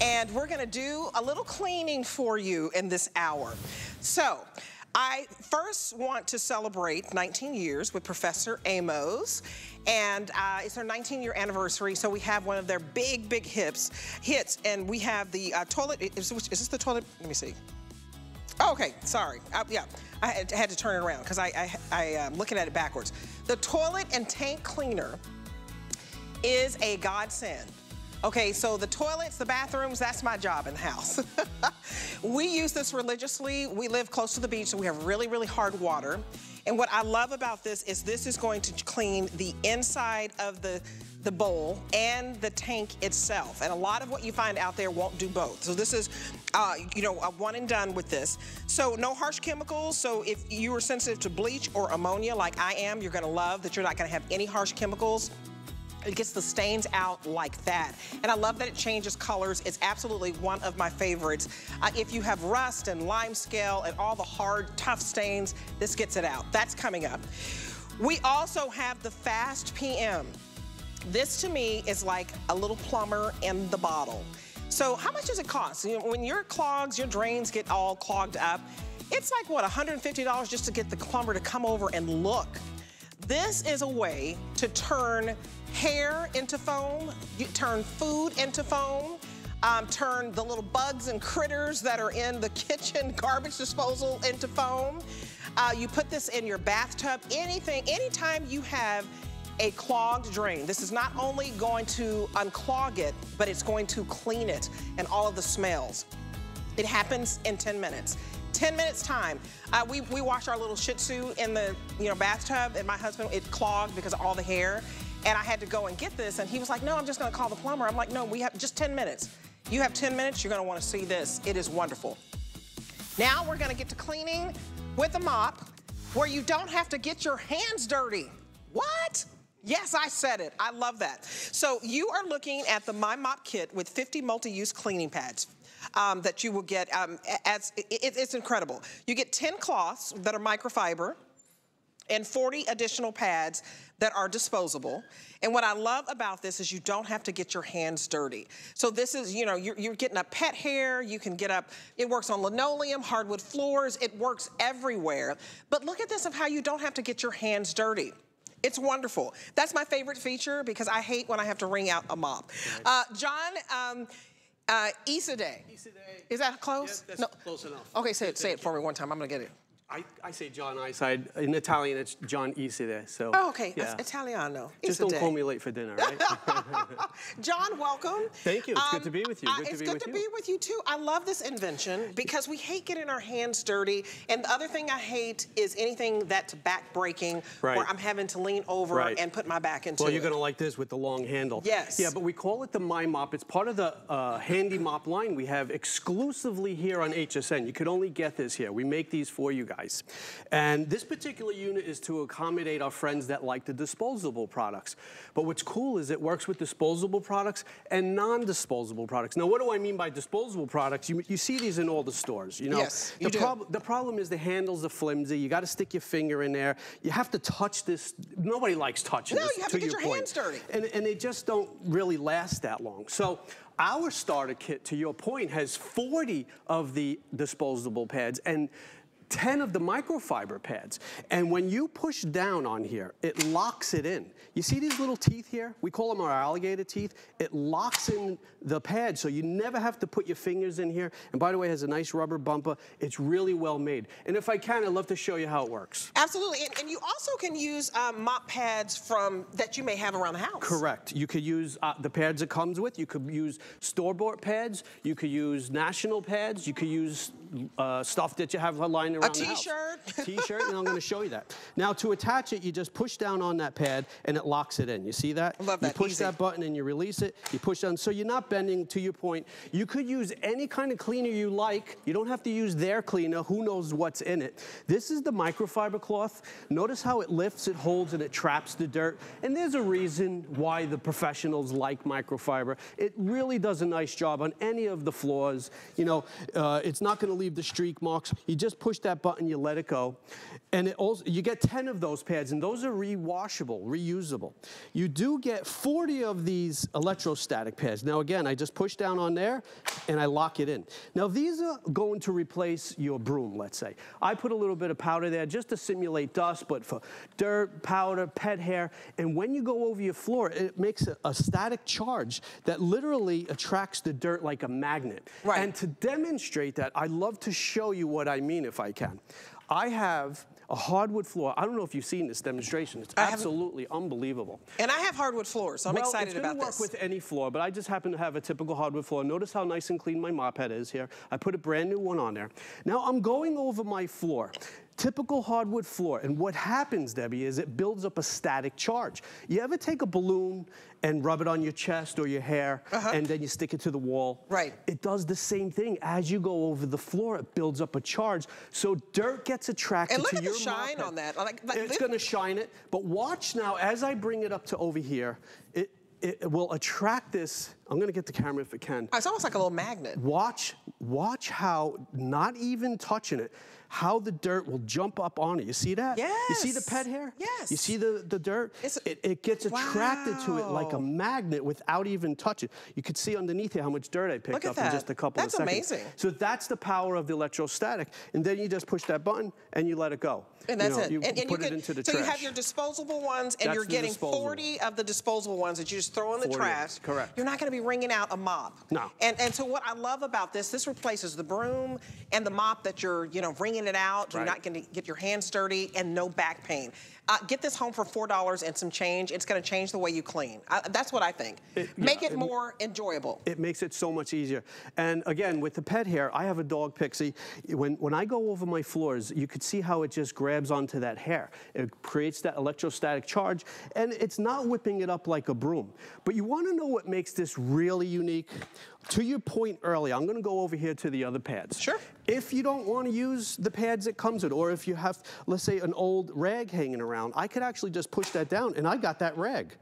and we're gonna do a little cleaning for you in this hour. So, I first want to celebrate 19 years with Professor Amos, and uh, it's our 19 year anniversary, so we have one of their big, big hips, hits, and we have the uh, toilet, is, is, this the toilet? Let me see. Oh, okay, sorry, uh, yeah, I had, had, to turn it around because I, I, I am um, looking at it backwards. The toilet and tank cleaner is a godsend. Okay, so the toilets, the bathrooms, that's my job in the house. we use this religiously. We live close to the beach, so we have really, really hard water. And what I love about this is this is going to clean the inside of the the bowl and the tank itself. And a lot of what you find out there won't do both. So this is, uh, you know, a one and done with this. So no harsh chemicals. So if you are sensitive to bleach or ammonia like I am, you're gonna love that you're not gonna have any harsh chemicals. It gets the stains out like that. And I love that it changes colors. It's absolutely one of my favorites. Uh, if you have rust and lime scale and all the hard, tough stains, this gets it out. That's coming up. We also have the Fast PM. This to me is like a little plumber in the bottle. So how much does it cost? You know, when your clogs, your drains get all clogged up, it's like, what, $150 just to get the plumber to come over and look. This is a way to turn hair into foam, you turn food into foam, um, turn the little bugs and critters that are in the kitchen garbage disposal into foam. Uh, you put this in your bathtub, anything, anytime you have a clogged drain. This is not only going to unclog it, but it's going to clean it and all of the smells. It happens in 10 minutes. 10 minutes time. Uh, we, we wash our little Shih Tzu in the you know bathtub and my husband, it clogged because of all the hair. And I had to go and get this and he was like, no, I'm just gonna call the plumber. I'm like, no, we have just 10 minutes. You have 10 minutes, you're gonna wanna see this. It is wonderful. Now we're gonna get to cleaning with a mop where you don't have to get your hands dirty. What? Yes, I said it. I love that. So you are looking at the My Mop kit with 50 multi-use cleaning pads. Um, that you will get, um, as, it, it's incredible. You get 10 cloths that are microfiber and 40 additional pads that are disposable. And what I love about this is you don't have to get your hands dirty. So this is, you know, you're, you're getting a pet hair, you can get up, it works on linoleum, hardwood floors, it works everywhere. But look at this of how you don't have to get your hands dirty. It's wonderful. That's my favorite feature because I hate when I have to wring out a mop. Uh, John, um, uh, Isade. Is that close? Yeah, that's no. close enough. Okay, say it, say it for me one time. I'm gonna get it. I, I say John Iside. In Italian, it's John Iside. So. Oh, okay. Yeah. Italiano. Just don't call me late for dinner, right? John, welcome. Thank you. It's um, good to be with you. Good uh, it's good to you. be with you too. I love this invention because we hate getting our hands dirty. And the other thing I hate is anything that's back breaking right. where I'm having to lean over right. and put my back into Well, you're going to like this with the long handle. Yes. Yeah, but we call it the My Mop. It's part of the uh, Handy Mop line we have exclusively here on HSN. You could only get this here. We make these for you guys. And this particular unit is to accommodate our friends that like the disposable products. But what's cool is it works with disposable products and non-disposable products. Now, what do I mean by disposable products? You, you see these in all the stores, you know? Yes, the you prob do. The problem is the handles are flimsy. You got to stick your finger in there. You have to touch this. Nobody likes touching no, this. you have to, to get your, hands dirty. And, and they just don't really last that long. So our starter kit, to your point, has 40 of the disposable pads. and 10 of the microfiber pads. And when you push down on here, it locks it in. You see these little teeth here? We call them our alligator teeth. It locks in the pad so you never have to put your fingers in here. And by the way, it has a nice rubber bumper. It's really well made. And if I can, I'd love to show you how it works. Absolutely. And, and you also can use um, mop pads from that you may have around the house. Correct. You could use uh, the pads it comes with. You could use store-bought pads. You could use national pads. You could use uh, stuff that you have lying around a t-shirt. T-shirt, and I'm going to show you that. Now, to attach it, you just push down on that pad, and it locks it in. You see that? I love that. You push Easy. that button, and you release it. You push down, so you're not bending. To your point, you could use any kind of cleaner you like. You don't have to use their cleaner. Who knows what's in it? This is the microfiber cloth. Notice how it lifts, it holds, and it traps the dirt. And there's a reason why the professionals like microfiber. It really does a nice job on any of the floors. You know, uh, it's not going to leave the streak marks. You just push that button, you let it go. And it also, you get 10 of those pads, and those are rewashable, reusable. You do get 40 of these electrostatic pads. Now again, I just push down on there and I lock it in. Now these are going to replace your broom, let's say. I put a little bit of powder there just to simulate dust, but for dirt, powder, pet hair, and when you go over your floor, it makes a, a static charge that literally attracts the dirt like a magnet. Right. And to demonstrate that, I love to show you what I mean if I can. I have a hardwood floor. I don't know if you've seen this demonstration. It's absolutely unbelievable. And I have hardwood floors, so I'm well, excited about this. It's going to work with any floor, but I just happen to have a typical hardwood floor. Notice how nice and clean my mop head is here. I put a brand new one on there. Now I'm going over my floor. Typical hardwood floor. And what happens, Debbie, is it builds up a static charge. You ever take a balloon and rub it on your chest or your hair, uh -huh. and then you stick it to the wall? Right. It does the same thing. As you go over the floor, it builds up a charge. So dirt gets attracted to your and look at the shine on that. Like, like it's going to shine it. But watch now, as I bring it up to over here, it, it will attract this. I'm going to get the camera if it can. It's almost like a little magnet. Watch, watch how, not even touching it, how the dirt will jump up on it. You see that? Yes. You see the pet hair? Yes. You see the, the dirt? It, it, gets attracted wow. to it like a magnet without even touching. You could see underneath here how much dirt I picked up that. in just a couple that's of seconds. That's amazing. So that's the power of the electrostatic. And then you just push that button and you let it go. And that's you know, it. You and, and put you it can, into the so trash. you have your disposable ones, and That's you're getting disposable. 40 of the disposable ones that you just throw in the 40, trash. correct. You're not going to be wringing out a mop. No. And and so what I love about this, this replaces the broom and the mop that you're you know wringing it out. You're not going to get your hands dirty and no back pain. Uh, get this home for four dollars and some change. It's going to change the way you clean. I, that's what I think. It- Make yeah, it it- more enjoyable. It makes it so much easier. And again, with the pet hair, I have a dog, Pixie. When, when I go over my floors, you could see how it just grabs onto that hair. It creates that electrostatic charge, and it's not whipping it up like a broom. But you want to know what makes this really unique? To your point earlier, I'm going to go over here to the other pads. Sure. If you don't want to use the pads it comes with, or if you have, let's say, an old rag hanging around, I could actually just push that down, and I got that rag.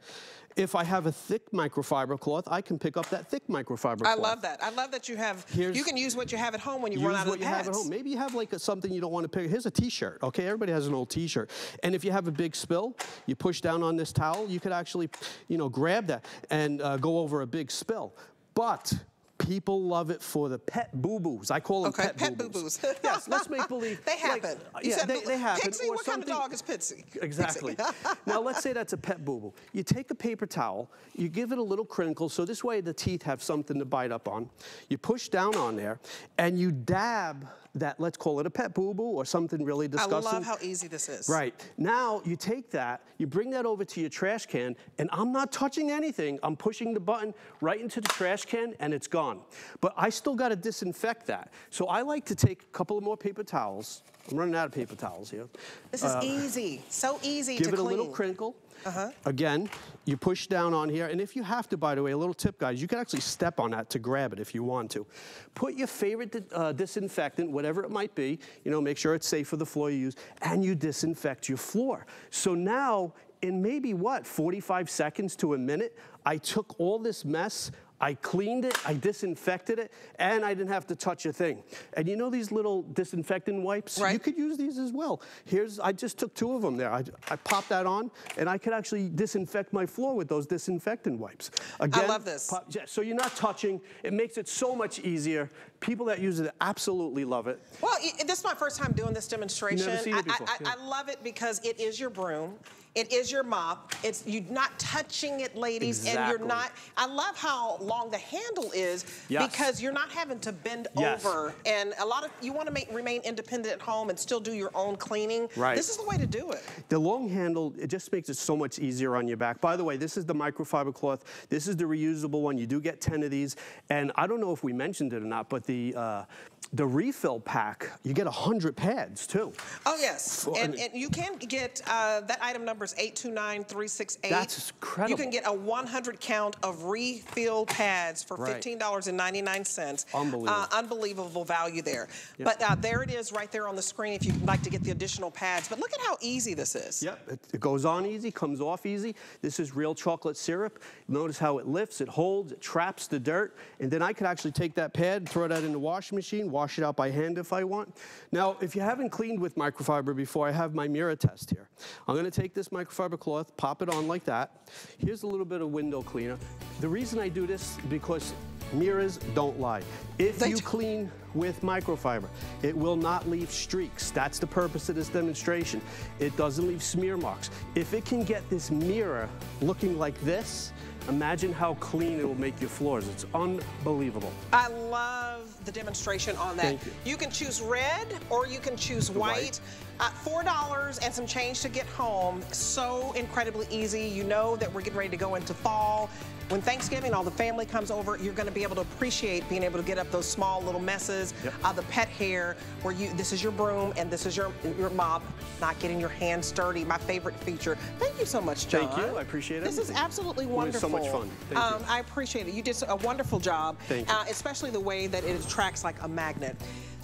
If I have a thick microfiber cloth, I can pick up that thick microfiber cloth. I cloth. love that. I love that you have. Here's- you can use what you have at home when you run out of what the you pads. have at home. Maybe you have like a, something you don't want to pick. Here's a T-shirt. Okay, everybody has an old T-shirt. And if you have a big spill, you push down on this towel. You could actually, you know, grab that and uh, go over a big spill. But people love it for the pet boo-boos. I call them Okay, pet, pet boo-boos. boo-boos. yes, let's make believe. They like, happen. You yeah, said they, they happen. Pixie, what kind of dog is Pitsy? Exactly. Pixie. now let's say that's a pet boo-boo. You take a paper towel, you give it a little crinkle, so this way the teeth have something to bite up on. You push down on there, and you dab that, let's call it a pet boo-boo or something really disgusting. I love how easy this is. Right. Now you take that, you bring that over to your trash can, and I'm not touching anything. I'm pushing the button right into the trash can, and it's gone. But I still got to disinfect that. So I like to take a couple of more paper towels. I'm running out of paper towels here. This is uh, easy. So easy Give it a little crinkle. Uh-huh. Again, you push down on here, and if you have to, by the way, a little tip, guys, you can actually step on that to grab it if you want to. Put your favorite uh, disinfectant, whatever it might be, you know, make sure it's safe for the floor you use, and you disinfect your floor. So now, in maybe what, 45 seconds to a minute, I took all this mess, I cleaned it, I disinfected it, and I didn't have to touch a thing. And you know these little disinfectant wipes? Right. You could use these as well. Here's, I just took two of them there. I, I popped that on, and I could actually disinfect my floor with those disinfectant wipes. Again, I love this. pop- yeah, so you're not touching. It makes it so much easier. People that use it absolutely love it. Well, this is my first time doing this demonstration. Never seen it before, I, I, yeah. I love it because it is your broom. It is your mop. It's you're not touching it, ladies, and you're not. I love how long the handle is Yes. because you're not having to bend Yes. over. And a lot of you want to make remain independent at home and still do your own cleaning. Right. This is the way to do it. The long handle, it just makes it so much easier on your back. By the way, this is the microfiber cloth. This is the reusable one. You do get 10 of these. And I don't know if we mentioned it or not, but the, uh, the refill pack, you get 100 pads too. Oh yes, and, and you can get uh, that item number number is 829-368. That's incredible. You can get a 100 count of refill pads for $15.99. Unbelievable. Uh, unbelievable value there. But uh, there it is right there on the screen if you'd like to get the additional pads. But look at how easy this is. Yep, it, it goes on easy, comes off easy. This is real chocolate syrup. Notice how it lifts, it holds, it traps the dirt, and then I could actually take that pad, throw that in the washing machine, wash it out by hand if I want. Now, if you haven't cleaned with microfiber before, I have my mirror test here. I'm gonna take this microfiber cloth, pop it on like that. Here's a little bit of window cleaner. The reason I do this because mirrors don't lie. If They you clean with microfiber. It will not leave streaks. That's the purpose of this demonstration. It doesn't leave smear marks. If it can get this mirror looking like this, imagine how clean it will make your floors. It's unbelievable. I love the demonstration on that. Thank you. can choose red or you can choose white. white. Uh, Four dollars and some change to get home. So incredibly easy. You know that we're getting ready to go into fall. When Thanksgiving, all the family comes over, you're going to be able to appreciate being able to get up those small little messes, Yep. uh, the pet hair, where you this is your broom and this is your your mop, not getting your hands dirty. My favorite feature. Thank you so much, John. Thank you. I appreciate it. This is absolutely was so wonderful. much fun. Thank you. Um, I appreciate it. You did a wonderful job, Thank you. Uh, especially the way that it attracts like a magnet.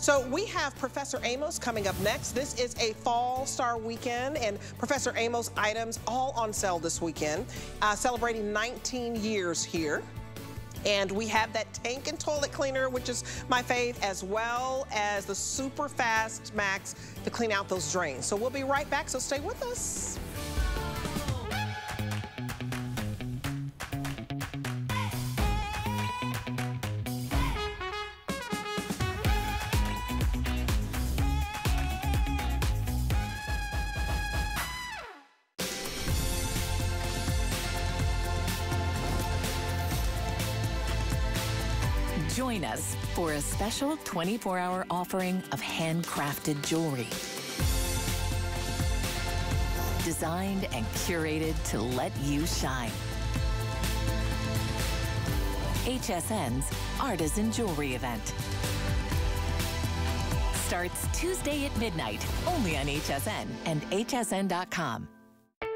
So we have Professor Amos coming up next. This is a Fall Star weekend, and Professor Amos items all on sale this weekend, uh, celebrating 19 years here. And we have that tank and toilet cleaner, which is my fave, as well as the super fast Max to clean out those drains. So we'll be right back, so stay with us. Join us for a special 24 hour offering of handcrafted jewelry. Designed and curated to let you shine. HSN's Artisan Jewelry event starts Tuesday at midnight only on HSN and hsn.com.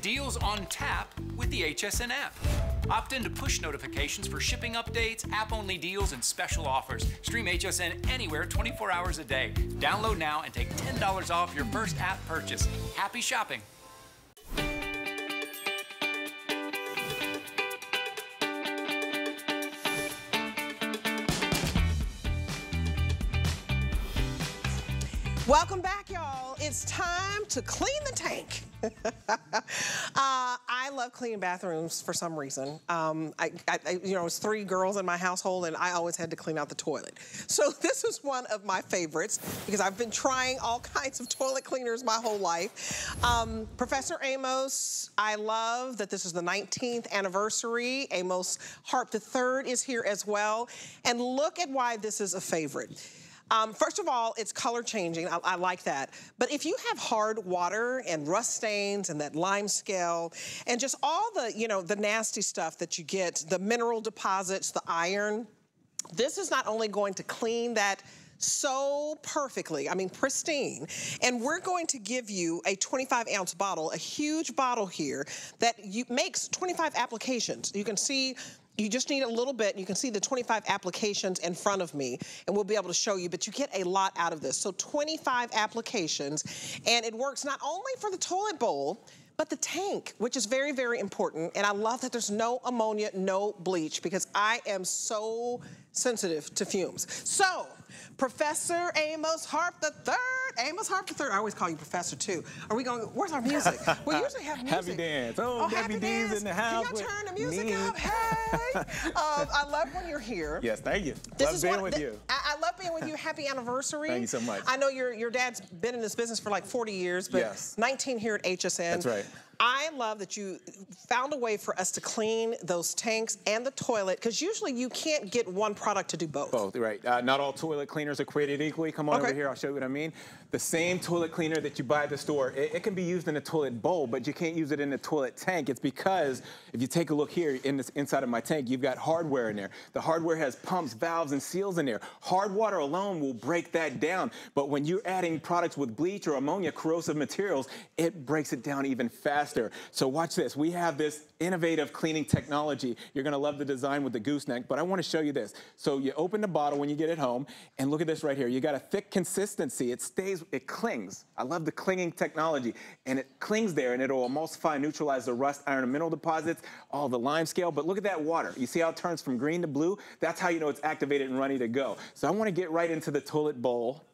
Deals on tap with the HSN app. Opt in to push notifications for shipping updates, app only deals, and special offers. Stream HSN anywhere 24 hours a day. Download now and take $10 off your first app purchase. Happy shopping. Welcome back. It's time to clean the tank. uh, I love cleaning bathrooms for some reason. Um, I, I, you know, it's three girls in my household, and I always had to clean out the toilet. So this is one of my favorites because I've been trying all kinds of toilet cleaners my whole life. Um, Professor Amos, I love that this is the 19th anniversary. Amos Harp III is here as well, and look at why this is a favorite. Um, first of all, it's color changing. I, I like that. But if you have hard water and rust stains and that lime scale and just all the, you know, the nasty stuff that you get, the mineral deposits, the iron, this is not only going to clean that so perfectly, I mean pristine, and we're going to give you a 25 ounce bottle, a huge bottle here that you, makes 25 applications. You can see you just need a little bit. You can see the 25 applications in front of me, and we'll be able to show you, but you get a lot out of this. So 25 applications, and it works not only for the toilet bowl, but the tank, which is very, very important. And I love that there's no ammonia, no bleach, because I am so sensitive to fumes. So, Professor Amos Harp the Third, Amos Harp the Third. I always call you Professor too. Are we going? Where's our music? We usually have music. Happy dance. Oh, Happy D's dance. in the house Can you turn the music me. up? Hey, um, I love when you're here. Yes, thank you. This Love is being one, with you. I, I love being with you. Happy anniversary. Thank you so much. I know your your dad's been in this business for like 40 years, but Yes. 19 here at HSN. That's right. I love that you found a way for us to clean those tanks and the toilet, because usually you can't get one product to do both. Both, right. Uh, not all toilet cleaners are created equally. Come on Okay. over here, I'll show you what I mean. The same toilet cleaner that you buy at the store, it, it can be used in a toilet bowl, but you can't use it in a toilet tank. It's because if you take a look here in this inside of my tank, you've got hardware in there. The hardware has pumps, valves, and seals in there. Hard water alone will break that down, but when you're adding products with bleach or ammonia, corrosive materials, it breaks it down even faster. So watch this. We have this innovative cleaning technology. You're gonna love the design with the gooseneck, but I wanna show you this. So you open the bottle when you get it home, and look at this right here. You got a thick consistency. It stays, it clings. I love the clinging technology. And it clings there, and it'll emulsify, neutralize the rust, iron, and mineral deposits, all the lime scale. But look at that water. You see how it turns from green to blue? That's how you know it's activated and ready to go. So I wanna get right into the toilet bowl.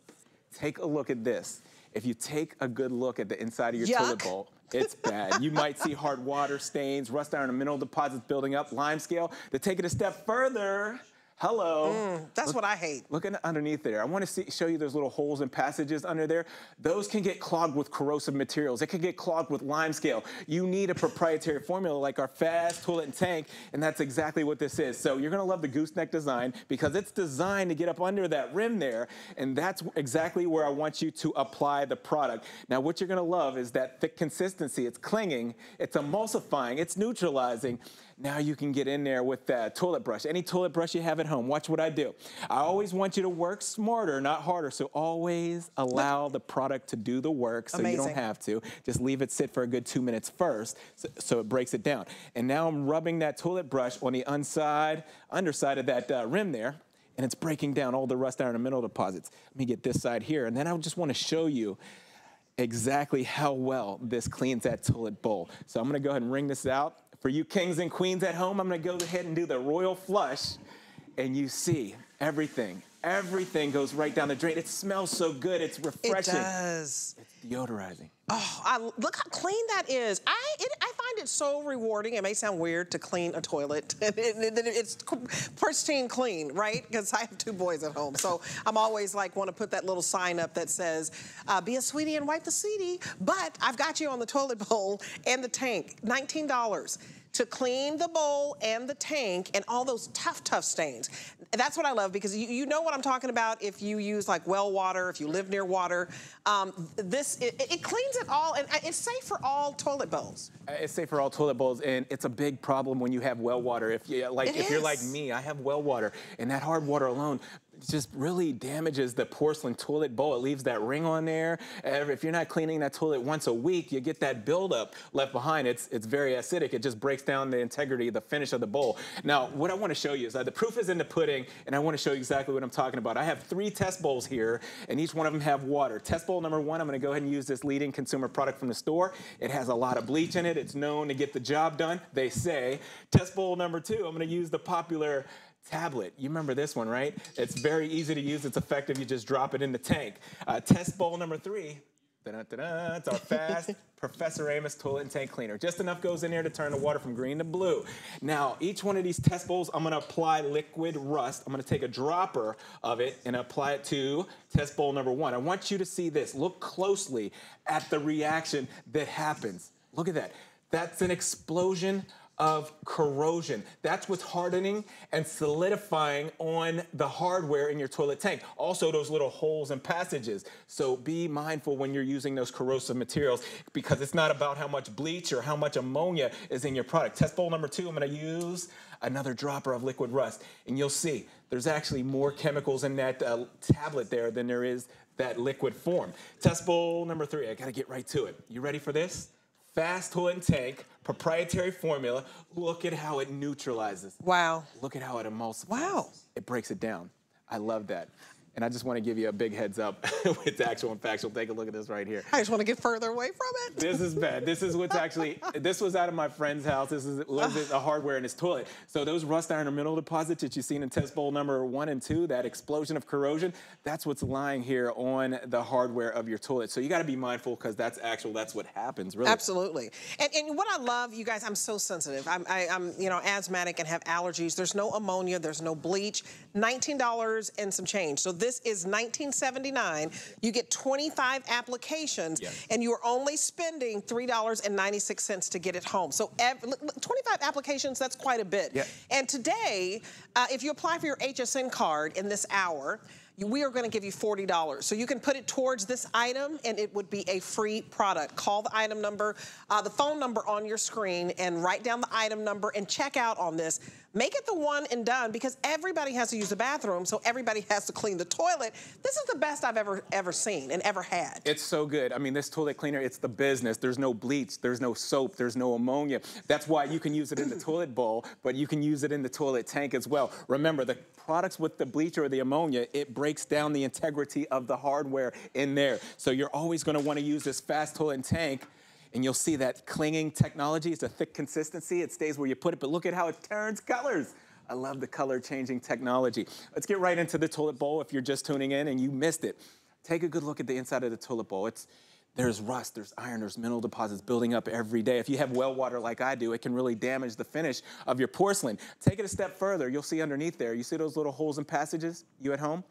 Take a look at this. If you take a good look at the inside of your toilet bowl, it's bad. You might see hard water stains, rust iron and mineral deposits building up, lime scale. To take it a step further, hello. Mm, that's what I hate. Look at underneath there. I want to see, show you those little holes and passages under there. Those can get clogged with corrosive materials. It can get clogged with lime scale. You need a proprietary formula like our fast toilet and tank, and that's exactly what this is. So you're gonna love the gooseneck design because it's designed to get up under that rim there, and that's exactly where I want you to apply the product. Now, what you're gonna love is that thick consistency. It's clinging, it's emulsifying, it's neutralizing. Now you can get in there with that toilet brush. Any toilet brush you have at home, watch what I do. I always want you to work smarter, not harder. So always allow the product to do the work so you don't have to. Just leave it sit for a good two minutes first so, so it breaks it down. And now I'm rubbing that toilet brush on the inside, underside of that uh, rim there. And it's breaking down all the rust, iron, and mineral deposits. Let me get this side here. And then I just want to show you exactly how well this cleans that toilet bowl. So I'm gonna go ahead and wring this out. For you kings and queens at home, I'm gonna go ahead and do the royal flush. And you see everything, everything goes right down the drain. It smells so good, it's refreshing. It refreshing. It's Deodorizing. Oh, I, look how clean that is. I it, I find it so rewarding. It may sound weird to clean a toilet. It- it- it- it's pristine clean, right? Because I have two boys at home, so I'm always like want to put that little sign up that says, uh, "Be a sweetie and wipe the seatie." But I've got you on the toilet bowl and the tank. Nineteen dollars to clean the bowl and the tank and all those tough, tough stains. That's what I love because you, you know what I'm talking about if you use like well water, if you live near water. Um, this, it, it cleans it all and it's safe for all toilet bowls. Uh, It's safe for all toilet bowls, and it's a big problem when you have well water. If you like, It if you're like me, I have well water, and that hard water alone just really damages the porcelain toilet bowl. It leaves that ring on there. If you're not cleaning that toilet once a week, you get that buildup left behind. It's it's very acidic. It just breaks down the integrity, the finish of the bowl. Now, what I want to show you is that the proof is in the pudding, and I want to show you exactly what I'm talking about. I have three test bowls here, and each one of them have water. Test bowl number one, I'm going to go ahead and use this leading consumer product from the store. It has a lot of bleach in it. It's known to get the job done, they say. Test bowl number two, I'm going to use the popular tablet. You remember this one, right? It's very easy to use. It's effective. You just drop it in the tank. Uh, test bowl number three. Da-da-da-da, it's our fast Professor Amos toilet and tank cleaner. Just enough goes in there to turn the water from green to blue. Now, each one of these test bowls, I'm gonna apply liquid rust. I'm gonna take a dropper of it and apply it to test bowl number one. I want you to see this. Look closely at the reaction that happens. Look at that. That's an explosion of corrosion. That's what's hardening and solidifying on the hardware in your toilet tank. Also, those little holes and passages. So be mindful when you're using those corrosive materials because it's not about how much bleach or how much ammonia is in your product. Test bowl number two, I'm gonna use another dropper of liquid rust. And you'll see there's actually more chemicals in that uh, tablet there than there is that liquid form. Test bowl number three, I gotta get right to it. You ready for this? Fast and tank, proprietary formula. Look at how it neutralizes. Wow. Look at how it emulsifies. Wow. It breaks it down. I love that. And I just want to give you a big heads up with actual and factual. Take a look at this right here. I just want to get further away from it. This is bad. This is what's actually, this was out of my friend's house. This is was a hardware in his toilet. So those rust iron or mineral deposits that you've seen in test bowl number one and two, that explosion of corrosion, that's what's lying here on the hardware of your toilet. So you got to be mindful because that's actual, that's what happens, really. Absolutely. And, and what I love, you guys, I'm so sensitive. I'm, I, I'm, you know, asthmatic and have allergies. There's no ammonia. There's no bleach. $19 and some change. So this is $19.79. You get 25 applications, Yeah. and you are only spending $3.96 to get it home. So ev- look, look, 25 applications, that's quite a bit. Yeah. And today, uh, if you apply for your HSN card in this hour, we are going to give you $40. So you can put it towards this item and it would be a free product. Call the item number, uh, the phone number on your screen and write down the item number and check out on this. Make it the one and done because everybody has to use the bathroom, so everybody has to clean the toilet. This is the best I've ever ever seen and ever had. It's so good. I mean, this toilet cleaner, it's the business. There's no bleach, there's no soap, there's no ammonia. That's why you can use it in the toilet bowl, but you can use it in the toilet tank as well. Remember, the products with the bleach or the ammonia, it breaks down the integrity of the hardware in there. So you're always gonna wanna use this fast toilet tank and you'll see that clinging technology. It's a thick consistency. It stays where you put it, but look at how it turns colors. I love the color changing technology. Let's get right into the toilet bowl if you're just tuning in and you missed it. Take a good look at the inside of the toilet bowl. It's there's rust, there's iron, there's mineral deposits building up every day. If you have well water like I do, it can really damage the finish of your porcelain. Take it a step further, you'll see underneath there, you see those little holes and passages, you at home?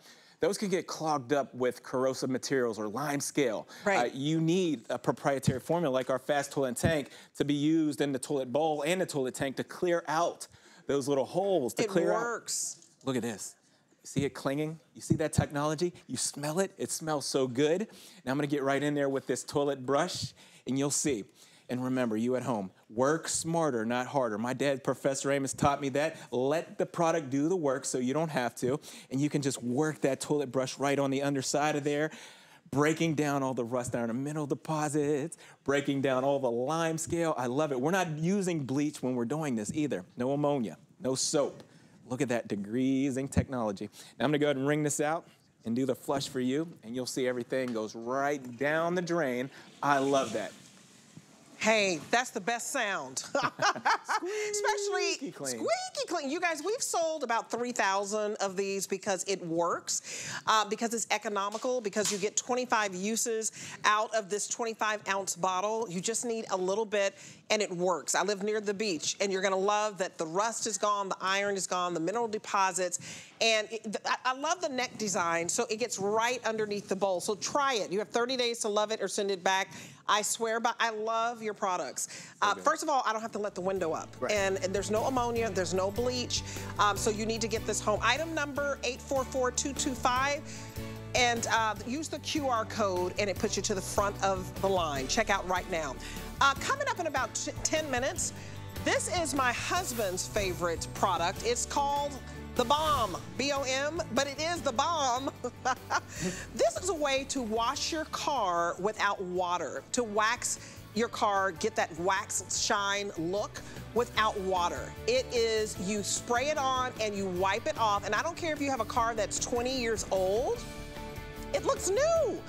Those can get clogged up with corrosive materials or lime scale. Right. Uh, you need a proprietary formula like our fast toilet tank to be used in the toilet bowl and the toilet tank to clear out those little holes, to It clear out. works. Look at this. See it clinging? You see that technology? You smell it? It smells so good. Now I'm gonna get right in there with this toilet brush and you'll see. And remember, you at home, work smarter, not harder. My dad, Professor Amos, taught me that. Let the product do the work so you don't have to. And you can just work that toilet brush right on the underside of there, breaking down all the rust iron and mineral deposits, breaking down all the lime scale. I love it. We're not using bleach when we're doing this either. No ammonia, no soap. Look at that degrees degreasing technology. Now I'm gonna go ahead and wring this out and do the flush for you, and you'll see everything goes right down the drain. I love that. Hey, that's the best sound. Especially Squeaky clean. squeaky clean. You guys, we've sold about 3,000 of these because it works, uh, because it's economical, because you get 25 uses out of this 25 ounce bottle. You just need a little bit and it works. I live near the beach and you're gonna love that the rust is gone, the iron is gone, the mineral deposits, and it, I, love the neck design, so it gets right underneath the bowl. So try it. You have 30 days to love it or send it back. I swear by, I love your products. Uh, first of all, I don't have to let the window up. Right. And, and there's no ammonia, there's no bleach. Um, so you need to get this home. Item number 844225 and uh, use the QR code and it puts you to the front of the line. Check out right now. Uh, coming up in about t- 10 minutes, this is my husband's favorite product. It's called the Bomb, B-O-M, but it is the bomb. this is a way to wash your car without water, to wax your car, get that wax shine look without water. It is, you spray it on and you wipe it off. And I don't care if you have a car that's 20 years old, it looks new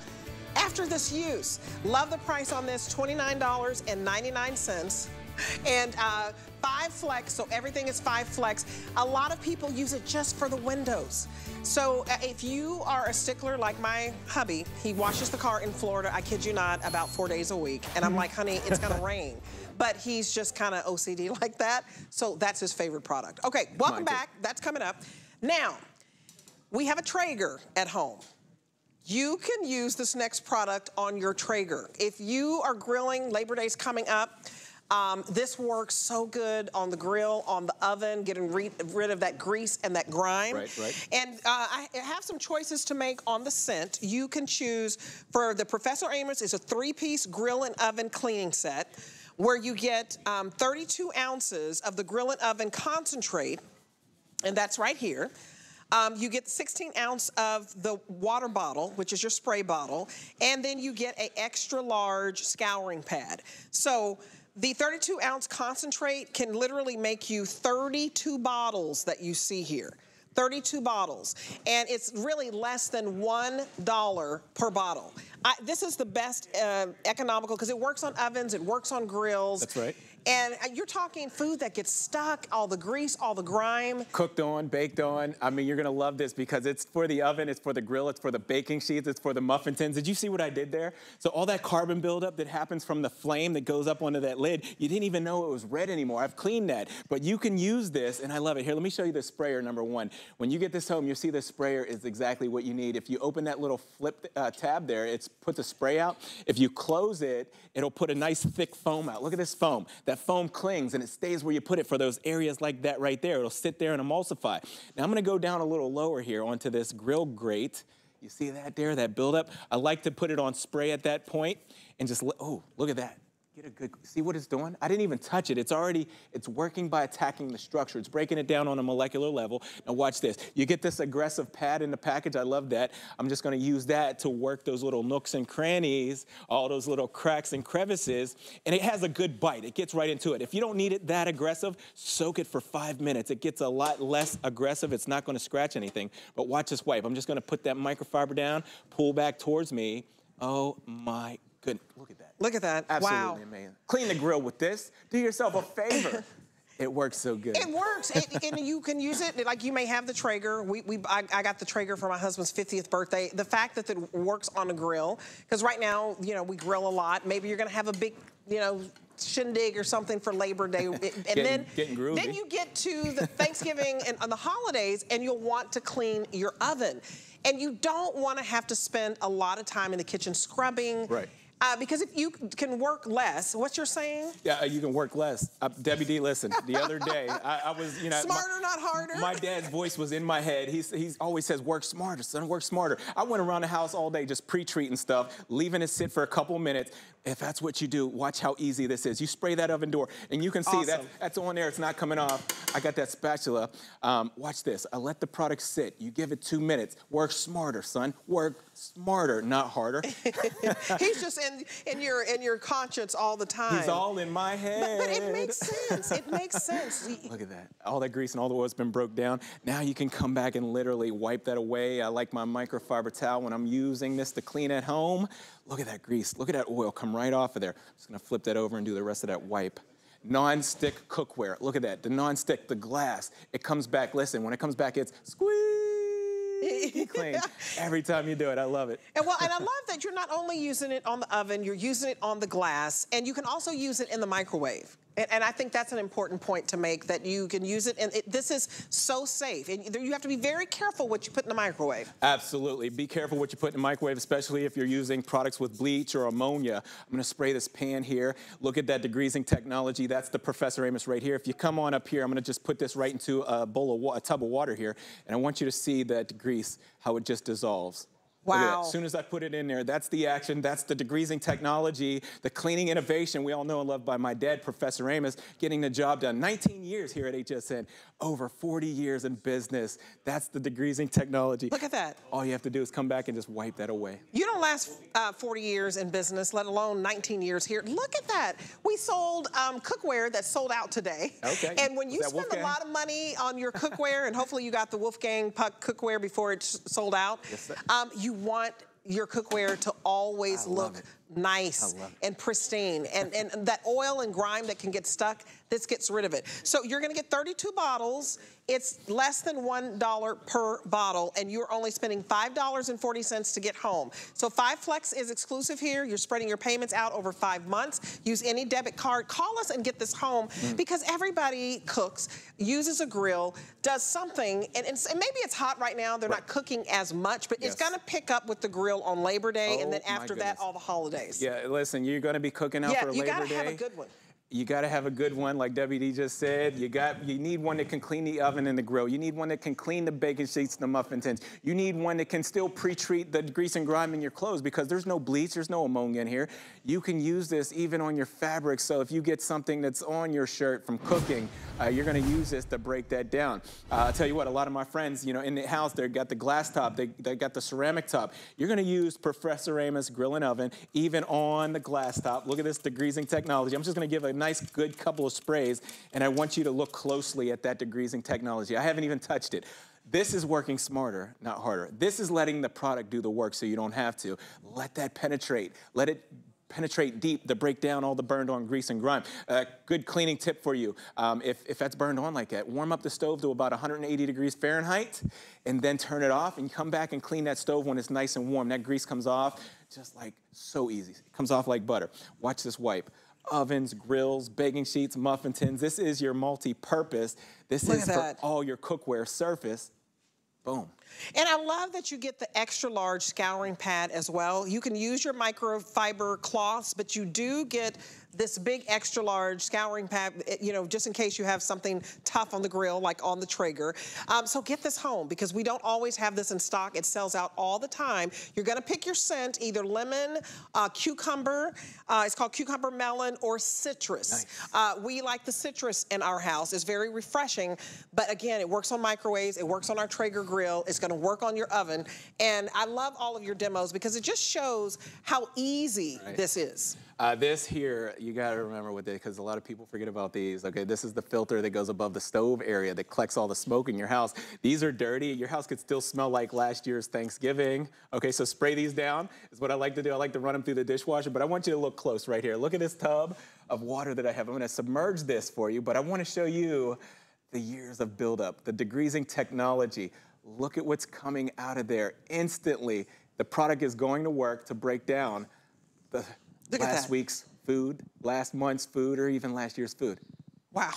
after this use. Love the price on this, $29.99. And uh, five flex, so everything is five flex. A lot of people use it just for the windows. So uh, if you are a stickler like my hubby, he washes the car in Florida, I kid you not, about four days a week. And I'm like, honey, it's gonna rain. But he's just kind of OCD like that. So that's his favorite product. Okay, welcome back. That's coming up. Now, we have a Traeger at home. You can use this next product on your Traeger. If you are grilling, Labor Day's coming up. Um, this works so good on the grill, on the oven, getting rid of that grease and that grime. Right, right. And uh, I have some choices to make on the scent. You can choose for the Professor Amos is a three-piece grill and oven cleaning set where you get um, 32 ounces of the grill and oven concentrate, and that's right here. Um, you get 16 ounce of the water bottle, which is your spray bottle, and then you get a extra large scouring pad. So the 32 ounce concentrate can literally make you 32 bottles that you see here. 32 bottles, and it's really less than $1 per bottle. I, this is the best uh, economical because it works on ovens, it works on grills. That's right. And uh, you're talking food that gets stuck, all the grease, all the grime. Cooked on, baked on. I mean, you're gonna love this because it's for the oven, it's for the grill, it's for the baking sheets, it's for the muffin tins. Did you see what I did there? So all that carbon buildup that happens from the flame that goes up onto that lid, you didn't even know it was red anymore. I've cleaned that. But you can use this, and I love it. Here, let me show you the sprayer number one. When you get this home, you'll see the sprayer is exactly what you need. If you open that little flip uh, tab there, it's put a spray out. If you close it, it'll put a nice thick foam out. Look at this foam. That foam clings and it stays where you put it for those areas like that right there. It'll sit there and emulsify. Now I'm gonna go down a little lower here onto this grill grate. You see that there, that buildup? I like to put it on spray at that point and just, oh, look at that. Get a good, see what it's doing? I didn't even touch it. It's already, it's working by attacking the structure. It's breaking it down on a molecular level. Now watch this. You get this aggressive pad in the package. I love that. I'm just gonna use that to work those little nooks and crannies, all those little cracks and crevices, and it has a good bite. It gets right into it. If you don't need it that aggressive, soak it for five minutes. It gets a lot less aggressive. It's not gonna scratch anything, but watch this wipe. I'm just gonna put that microfiber down, pull back towards me. Oh my Good. Look at that. Look at that. Absolutely wow. amazing. Clean the grill with this. Do yourself a favor. It works so good. It works, it, and you can use it. Like you may have the Traeger. We, we I, I, got the Traeger for my husband's 50th birthday. The fact that it works on a grill, because right now, you know, we grill a lot. Maybe you're gonna have a big, you know, shindig or something for Labor Day, and getting, then getting then you get to the Thanksgiving and on the holidays, and you'll want to clean your oven, and you don't want to have to spend a lot of time in the kitchen scrubbing. Right uh, because if you can work less, what you're saying? Yeah, uh, you can work less. Uh, Debbie D, listen, the other day, I, I was, you know. Smarter, my, not harder. My dad's voice was in my head. He's, he's always says, work smarter, son, work smarter. I went around the house all day just pre-treating stuff, leaving it sit for a couple minutes. If that's what you do, watch how easy this is. You spray that oven door, and you can see awesome. that that's on there. It's not coming off. I got that spatula. Um, watch this. I let the product sit. You give it two minutes. Work smarter, son. Work smarter, not harder. He's just in, in your in your conscience all the time. He's all in my head. But, but it makes sense. It makes sense. Look at that. All that grease and all the oil's been broke down. Now you can come back and literally wipe that away. I like my microfiber towel when I'm using this to clean at home. Look at that grease. Look at that oil come right off of there. I'm just gonna flip that over and do the rest of that wipe non-stick cookware. Look at that, the non-stick, the glass. It comes back, listen, when it comes back, it's clean. Every time you do it, I love it. And well, and I love that you're not only using it on the oven, you're using it on the glass, and you can also use it in the microwave. And, and, I think that's an important point to make that you can use it. And it, this is so safe. And you have to be very careful what you put in the microwave. Absolutely. Be careful what you put in the microwave, especially if you're using products with bleach or ammonia. I'm going to spray this pan here. Look at that degreasing technology. That's the Professor Amos right here. If you come on up here, I'm going to just put this right into a bowl of a tub of water here. And I want you to see that grease, how it just dissolves. Wow. As soon as I put it in there, that's the action, that's the degreasing technology, the cleaning innovation we all know and love by my dad, Professor Amos, getting the job done. 19 years here at HSN, over 40 years in business. That's the degreasing technology. Look at that. All you have to do is come back and just wipe that away. You don't last uh, 40 years in business, let alone 19 years here. Look at that. We sold um, cookware that sold out today. Okay. And when you spend Wolfgang? a lot of money on your cookware, and hopefully you got the Wolfgang Puck cookware before it sold out, yes, um, you want your cookware to always look it. nice and pristine. And, and that oil and grime that can get stuck, this gets rid of it. So you're gonna get 32 bottles. It's less than $1 per bottle, and you're only spending $5.40 to get home. So Five Flex is exclusive here. You're spreading your payments out over five months. Use any debit card. Call us and get this home mm. because everybody cooks, uses a grill, does something, and, and, maybe it's hot right now. They're right. not cooking as much, but yes. it's gonna pick up with the grill on Labor Day, oh, and then after that, all the holidays. Yeah, listen, you're gonna be cooking out yeah, for Labor Day. Yeah, you gotta have a good one. You got to have a good one, like WD just said. You got, you need one that can clean the oven and the grill. You need one that can clean the baking sheets and the muffin tins. You need one that can still pre-treat the grease and grime in your clothes because there's no bleach, there's no ammonia in here. You can use this even on your fabric. So if you get something that's on your shirt from cooking, uh, you're going to use this to break that down. Uh, I'll tell you what, a lot of my friends, you know, in the house, they got the glass top, they, they got the ceramic top. You're going to use Professor Amos grill and oven even on the glass top. Look at this degreasing technology. I'm just going to give a nice, good couple of sprays, and I want you to look closely at that degreasing technology. I haven't even touched it. This is working smarter, not harder. This is letting the product do the work so you don't have to. Let that penetrate. Let it penetrate deep to break down all the burned on grease and grime. Good cleaning tip for you. Um, if, if that's burned on like that, warm up the stove to about 180 degrees Fahrenheit and then turn it off and come back and clean that stove when it's nice and warm. That grease comes off just like so easy. It comes off like butter. Watch this wipe ovens, grills, baking sheets, muffin tins. This is your multi-purpose. This Look is for all your cookware surface. Boom. And I love that you get the extra large scouring pad as well. You can use your microfiber cloths, but you do get this big extra large scouring pad, eh, you know, just in case you have something tough on the grill, like on the Traeger. Um, so get this home because we don't always have this in stock. It sells out all the time. You're gonna pick your scent, either lemon, uh, cucumber, uh, it's called cucumber melon, or citrus. Uh, we like the citrus in our house. It's very refreshing, but again, it works on microwaves, it works on our Traeger grill, it's gonna work on your oven. And I love all of your demos because it just shows how easy this is. Uh, this here, you gotta remember with it, because a lot of people forget about these. Okay, this is the filter that goes above the stove area that collects all the smoke in your house. These are dirty. Your house could still smell like last year's Thanksgiving. Okay, so spray these down is what I like to do. I like to run them through the dishwasher, but I want you to look close right here. Look at this tub of water that I have. I'm gonna submerge this for you, but I wanna show you the years of buildup, the degreasing technology. Look at what's coming out of there instantly. The product is going to work to break down the Look last week's food, last month's food, or even last year's food. Wow.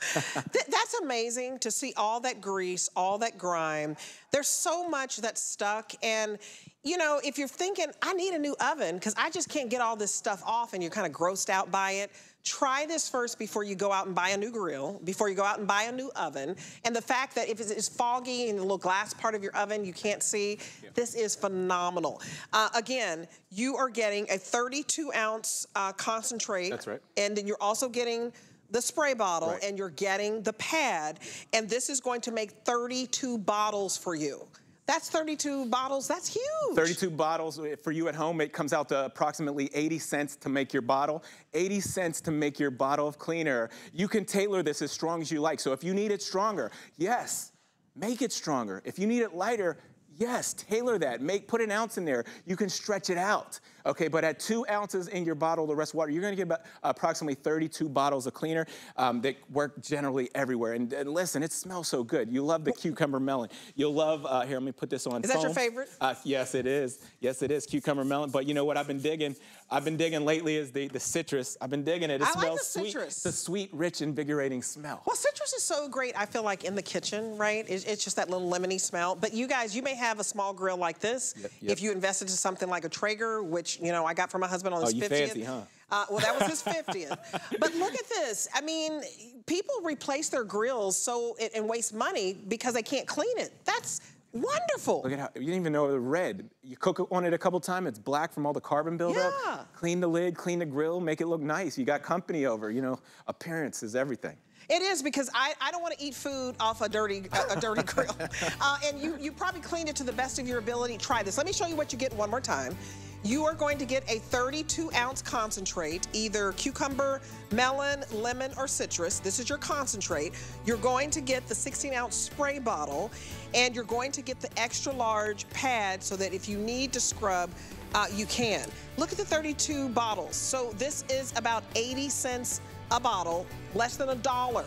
Th- that's amazing to see all that grease, all that grime. There's so much that's stuck. And, you know, if you're thinking, I need a new oven because I just can't get all this stuff off and you're kind of grossed out by it, try this first before you go out and buy a new grill, before you go out and buy a new oven. And the fact that if it's, foggy and the little glass part of your oven you can't see, this is phenomenal. Uh, again, you are getting a 32 ounce uh, concentrate. That's right. And then you're also getting the spray bottle Right. and you're getting the pad. And this is going to make 32 bottles for you. That's 32 bottles. That's huge. 32 bottles eh, for you at home. It comes out to approximately 80 cents to make your bottle. 80 cents to make your bottle of cleaner. You can tailor this as strong as you like. So if you need it stronger, yes, make it stronger. If you need it lighter, yes, tailor that. Make put an ounce in there. You can stretch it out. Okay, but at two ounces in your bottle, the rest water, you're gonna get about approximately 32 bottles of cleaner um, that work generally everywhere. And, and listen, it smells so good. You love the cucumber melon. You'll love, uh, here, let me put this on Is that your favorite? Uh, yes, it is. Yes, it is. Cucumber melon. But you know what I've been digging? I've been digging lately is the, the citrus. I've been digging it. It I like smells the sweet. citrus. A sweet, rich, invigorating smell. Well, citrus is so great, I feel like, in the kitchen, right? It's, it's just that little lemony smell. But you guys, you may have a small grill like this. Yep, yep. If you invested in something like a Traeger, which, you know, I got from my husband on his Oh, you 50th. fancy, huh? Uh, well, that was his 50th. but look at this. I mean, people replace their grills so and waste money because they can't clean it. That's wonderful. Look at how, you didn't even know it was red. You cook it on it a couple times, it's black from all the carbon buildup. Yeah. Clean the lid, clean the grill, make it look nice. You got company over, you know, appearance is everything. It is because I, I don't want to eat food off a dirty a, a dirty grill. Uh, and you, you probably cleaned it to the best of your ability. Try this. Let me show you what you get one more time. You are going to get a 32 ounce concentrate, either cucumber, melon, lemon, or citrus. This is your concentrate. You're going to get the 16 ounce spray bottle, and you're going to get the extra large pad so that if you need to scrub, uh, you can. Look at the 32 bottles. So this is about 80 cents a bottle, less than a dollar.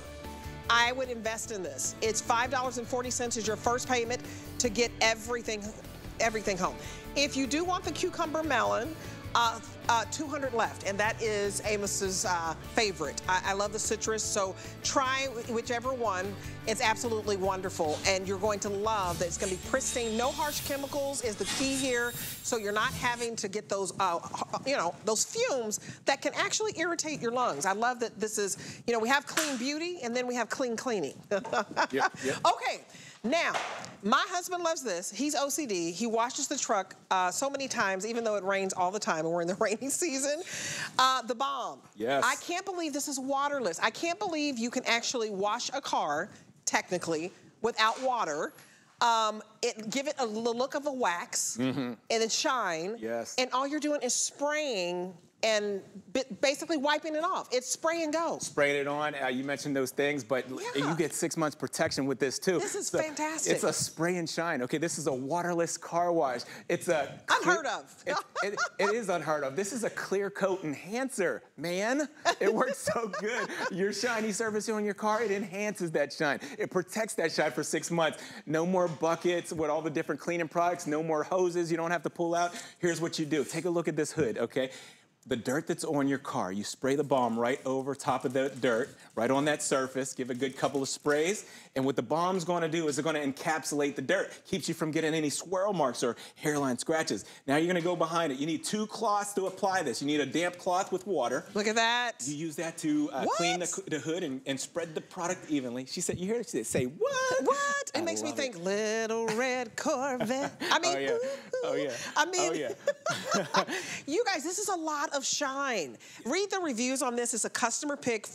I would invest in this. It's $5.40 is your first payment to get everything everything home. If you do want the cucumber melon, uh, uh, 200 left, and that is Amos's uh, favorite. I, I love the citrus, so try whichever one. It's absolutely wonderful, and you're going to love that it's going to be pristine. No harsh chemicals is the key here, so you're not having to get those, uh, you know, those fumes that can actually irritate your lungs. I love that this is, you know, we have clean beauty, and then we have clean cleaning. Yep, yep. Okay, now, my husband loves this. He's OCD. He washes the truck uh, so many times, even though it rains all the time and we're in the rainy season. Uh, the bomb. Yes. I can't believe this is waterless. I can't believe you can actually wash a car, technically, without water. Um, it give it a, the look of a wax, and then shine. Yes. And all you're doing is spraying and basically wiping it off. It's spray and go. Spraying it on. Uh, you mentioned those things, but Yeah. you get six months protection with this too. This is So fantastic. It's a spray and shine. Okay, this is a waterless car wash. It's a Unheard of. It, it- it is unheard of. This is a clear coat enhancer, man. It works so good. Your shiny surface on your car, it enhances that shine. It protects that shine for six months. No more buckets with all the different cleaning products. No more hoses. You don't have to pull out. Here's what you do. Take a look at this hood. Okay. The dirt that's on your car, you spray the balm right over top of the dirt, right on that surface. Give a good couple of sprays. And what the balm's gonna do is it's gonna encapsulate the dirt, keeps you from getting any swirl marks or hairline scratches. Now you're gonna go behind it. You need two cloths to apply this. You need a damp cloth with water. Look at that. You use that to uh, clean the, the hood and, and spread the product evenly. She said, you hear it? She said, say what? What? It I makes me love think little red Corvette. I mean, Oh, yeah. ooh, Oh, yeah. I mean, Oh, yeah. you guys, this is a lot of shine. Read the reviews on this. It's a customer pick,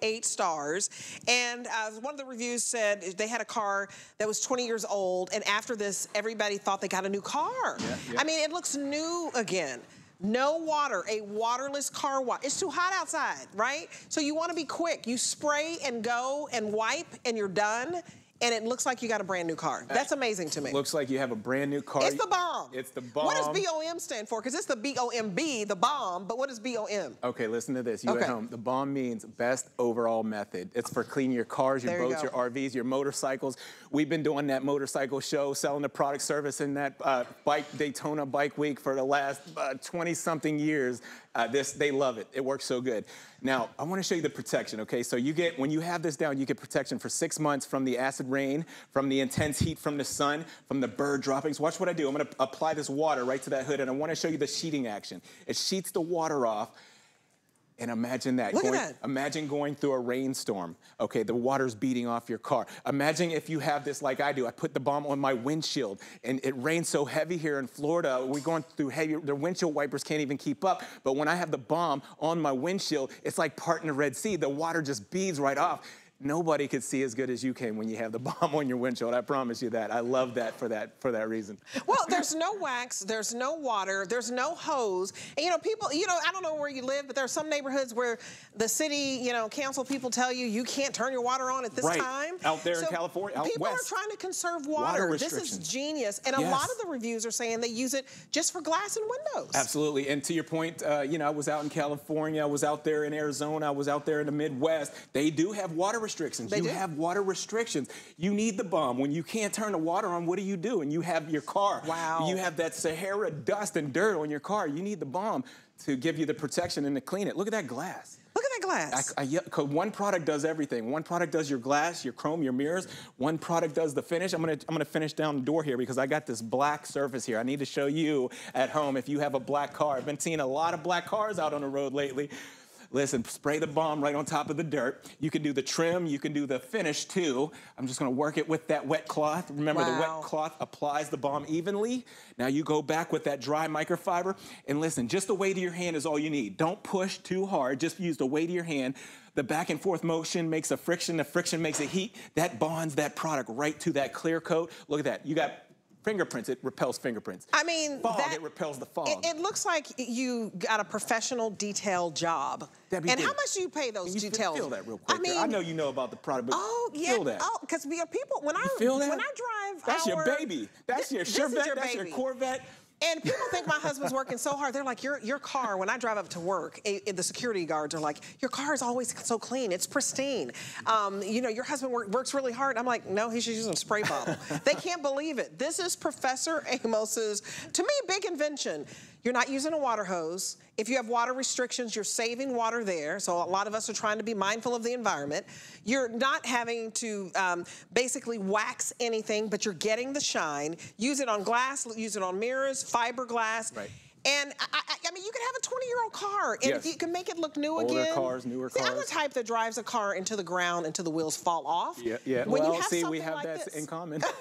4.8 stars. And uh, one of the reviews said they had a car that was 20 years old, and after this, everybody thought they got a new car. yeah. I mean, it looks new again. No water, a waterless car wash. It's too hot outside, right? So you want to be quick. You spray and go and wipe, and you're done. And it looks like you got a brand new car. That's amazing to me. Looks like you have a brand new car. It's the bomb. It's the bomb. What does BOM stand for? Because it's the B-O-M-B, the bomb, but what is BOM? Okay, listen to this. You Okay. at home. The bomb means best overall method. It's for cleaning your cars, your There boats, go. your RVs, your motorcycles. We've been doing that motorcycle show, selling the product service in that uh, bike Daytona Bike Week for the last 20 something years. Uh, this they love it. It works so good. Now I want to show you the protection. Okay, so you get when you have this down, you get protection for six months from the acid rain, from the intense heat from the sun, from the bird droppings. Watch what I do. I'm going to apply this water right to that hood, and I want to show you the sheeting action. It sheets the water off. And imagine that. Look at going, that. Imagine going through a rainstorm. Okay, the water's beating off your car. Imagine if you have this like I do. I put the bomb on my windshield, and it rains so heavy here in Florida. We're going through heavy. The windshield wipers can't even keep up. But when I have the bomb on my windshield, it's like parting the Red Sea. The water just beads right off. Nobody could see as good as you can when you have the bomb on your windshield. I promise you that. I love that for that for that reason. Well, there's no wax, there's no water, there's no hose. And you know, people, you know, I don't know where you live, but there are some neighborhoods where the city, you know, council people tell you you can't turn your water on at this Right. time. Out there in California, out people west. are trying to conserve Water water. this is genius. And a lot of the reviews are saying they use it just for glass and windows. Absolutely. And to your point, uh, you know, I was out in California, I was out there in Arizona, I was out there in the Midwest. They do have water restrictions. They you do. have water restrictions. You need the bomb. When you can't turn the water on, what do you do? And you have your car. Wow. You have that Sahara dust and dirt on your car. You need the bomb to give you the protection and to clean it. Look at that glass. Look at that glass. I, I, one product does everything. One product does your glass, your chrome, your mirrors. One product does the finish. I'm gonna, I'm gonna finish down the door here because I got this black surface here. I need to show you at home if you have a black car. I've been seeing a lot of black cars out on the road lately. Listen, spray the bomb right on top of the dirt. You can do the trim, you can do the finish too. I'm just gonna work it with that wet cloth. Remember, the wet cloth applies the balm evenly. Now you go back with that dry microfiber. And listen, just the weight of your hand is all you need. Don't push too hard, just use the weight of your hand. The back and forth motion makes a friction, the friction makes a heat. That bonds that product right to that clear coat. Look at that. You got fingerprints, it repels fingerprints. I mean, fog, that- it repels the fog. It, it looks like you got a professional detail job. Debbie and did. how much do you pay those Can you details? Feel that real quick. I mean, I know you know about the product, but Oh yeah. feel that. Oh, because people when I feel that? when I drive That's our- your baby. That's your Chevette. that's your. Corvette. And people think my husband's working so hard. They're like, your your car. When I drive up to work, eh, eh, the security guards are like, your car is always so clean. It's pristine. Um, you know, your husband work, works really hard. I'm like, no, he's just using a spray bottle. they can't believe it. This is Professor Amos's, to me, big invention. You're not using a water hose. If you have water restrictions, you're saving water there. So a lot of us are trying to be mindful of the environment. You're not having to um, basically wax anything, but you're getting the shine. Use it on glass, use it on mirrors, fiberglass. Right. And I, I, I mean, you can have a 20-year-old car, and Yes. you can make it look new Older again. cars, newer cars. See, I'm the type that drives a car into the ground until the wheels fall off. Yeah, yeah. When well, you have see, we have like that this- in common.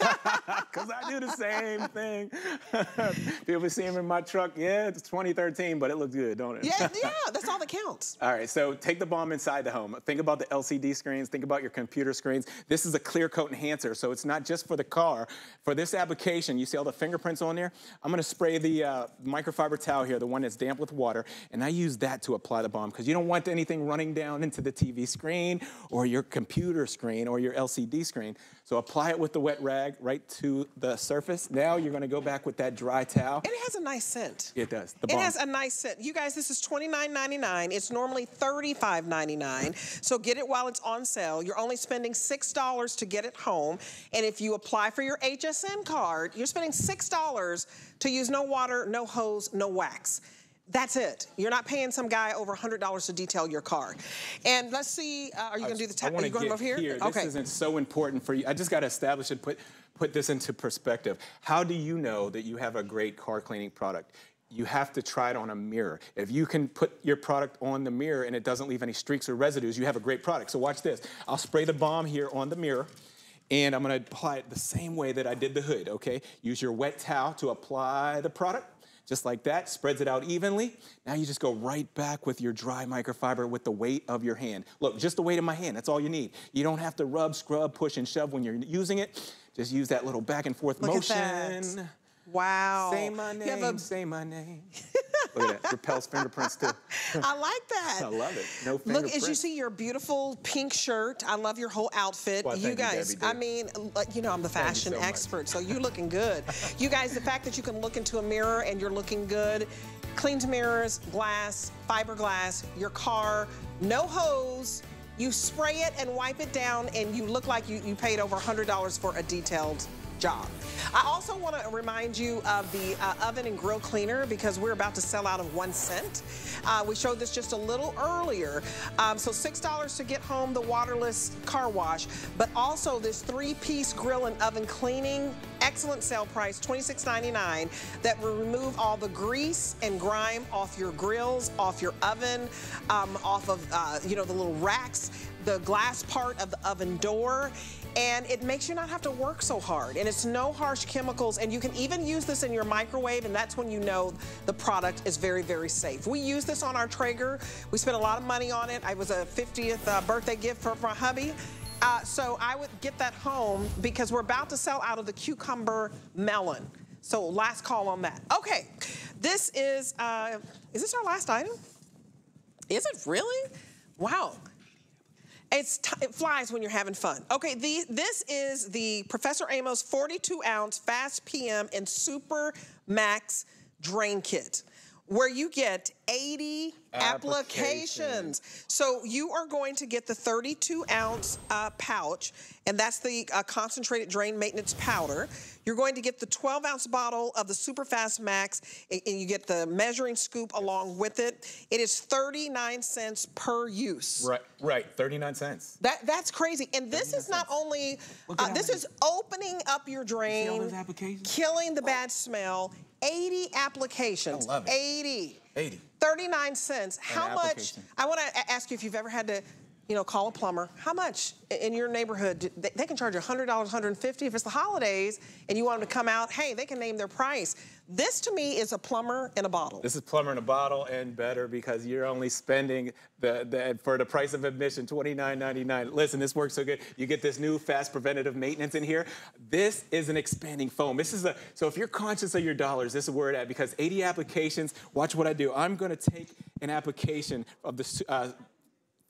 Because I do the same thing. People see him in my truck. Yeah, it's 2013, but it looks good, don't it? Yeah, yeah, that's all that counts. All right, so take the bomb inside the home. Think about the LCD screens, think about your computer screens. This is a clear coat enhancer, so it's not just for the car. For this application, you see all the fingerprints on there? I'm gonna spray the uh, microfiber towel here, the one that's damp with water, and I use that to apply the balm because you don't want anything running down into the TV screen or your computer screen or your LCD screen. So apply it with the wet rag right to the surface. Now you're gonna go back with that dry towel. And it has a nice scent. It does. The it has a nice scent. You guys, this is $29.99. It's normally $35.99. So get it while it's on sale. You're only spending $6 to get it home. And if you apply for your HSN card, you're spending $6 to use no water, no hose, no wax. That's it. You're not paying some guy over $100 to detail your car. And let's see, uh, are you going to do the tap? Are you going over here? here. Okay. This isn't so important for you. I just got to establish and put, put this into perspective. How do you know that you have a great car cleaning product? you have to try it on a mirror. If you can put your product on the mirror and it doesn't leave any streaks or residues, you have a great product. So watch this. I'll spray the balm here on the mirror and I'm gonna apply it the same way that I did the hood, okay? Use your wet towel to apply the product just like that, spreads it out evenly. Now you just go right back with your dry microfiber with the weight of your hand. Look, just the weight of my hand, that's all you need. You don't have to rub, scrub, push, and shove when you're using it. Just use that little back and forth Look motion. Wow. Say my name, say my name. Look at that, repels fingerprints too. I like that. I love it. No fingerprints. Look, as you see your beautiful pink shirt, I love your whole outfit. Well, you guys, you, I mean, you know, I'm the fashion so expert, so you're looking good. you guys, the fact that you can look into a mirror and you're looking good, cleaned mirrors, glass, fiberglass, your car, no hose, you spray it and wipe it down and you look like you, you paid over $100 for a detailed job. I also want to remind you of the uh, oven and grill cleaner because we're about to sell out of one cent. Uh, we showed this just a little earlier. Um, so $6 to get home the waterless car wash, but also this three-piece grill and oven cleaning, excellent sale price, $26.99, that will remove all the grease and grime off your grills, off your oven, um, off of, uh, you know, the little racks, the glass part of the oven door and it makes you not have to work so hard. And it's no harsh chemicals, and you can even use this in your microwave, and that's when you know the product is very, very safe. We use this on our Traeger. We spent a lot of money on it. I was a 50th uh, birthday gift for, my hubby. Uh, so I would get that home because we're about to sell out of the cucumber melon. So last call on that. Okay, this is, uh, is this our last item? Is it really? Wow. It flies when you're having fun. Okay, the, this is the Professor Amos 42 ounce Fast PM and Super Max Drain Kit where you get 80 applications. So you are going to get the 32 ounce uh, pouch, and that's the uh, concentrated drain maintenance powder. You're going to get the 12 ounce bottle of the Super Fast Max, and, and you get the measuring scoop along with it. It is 39 cents per use. Right, right, 39 cents. That That's crazy. And this is not only, uh, this is opening up your drain, killing the bad smell, 80 applications. I love it. 80. 80. 39 cents. How much? I want to ask you if you've ever had to, you know, call a plumber. How much in your neighborhood? They, can charge $100, 150. If it's the holidays and you want them to come out, hey, they can name their price. This to me is a plumber in a bottle. This is plumber in a bottle and better because you're only spending the, the for the price of admission, $29.99. Listen, this works so good. You get this new fast preventative maintenance in here. This is an expanding foam. This is a so if you're conscious of your dollars, this is where it at because 80 applications. Watch what I do. I'm going to take an application of the uh,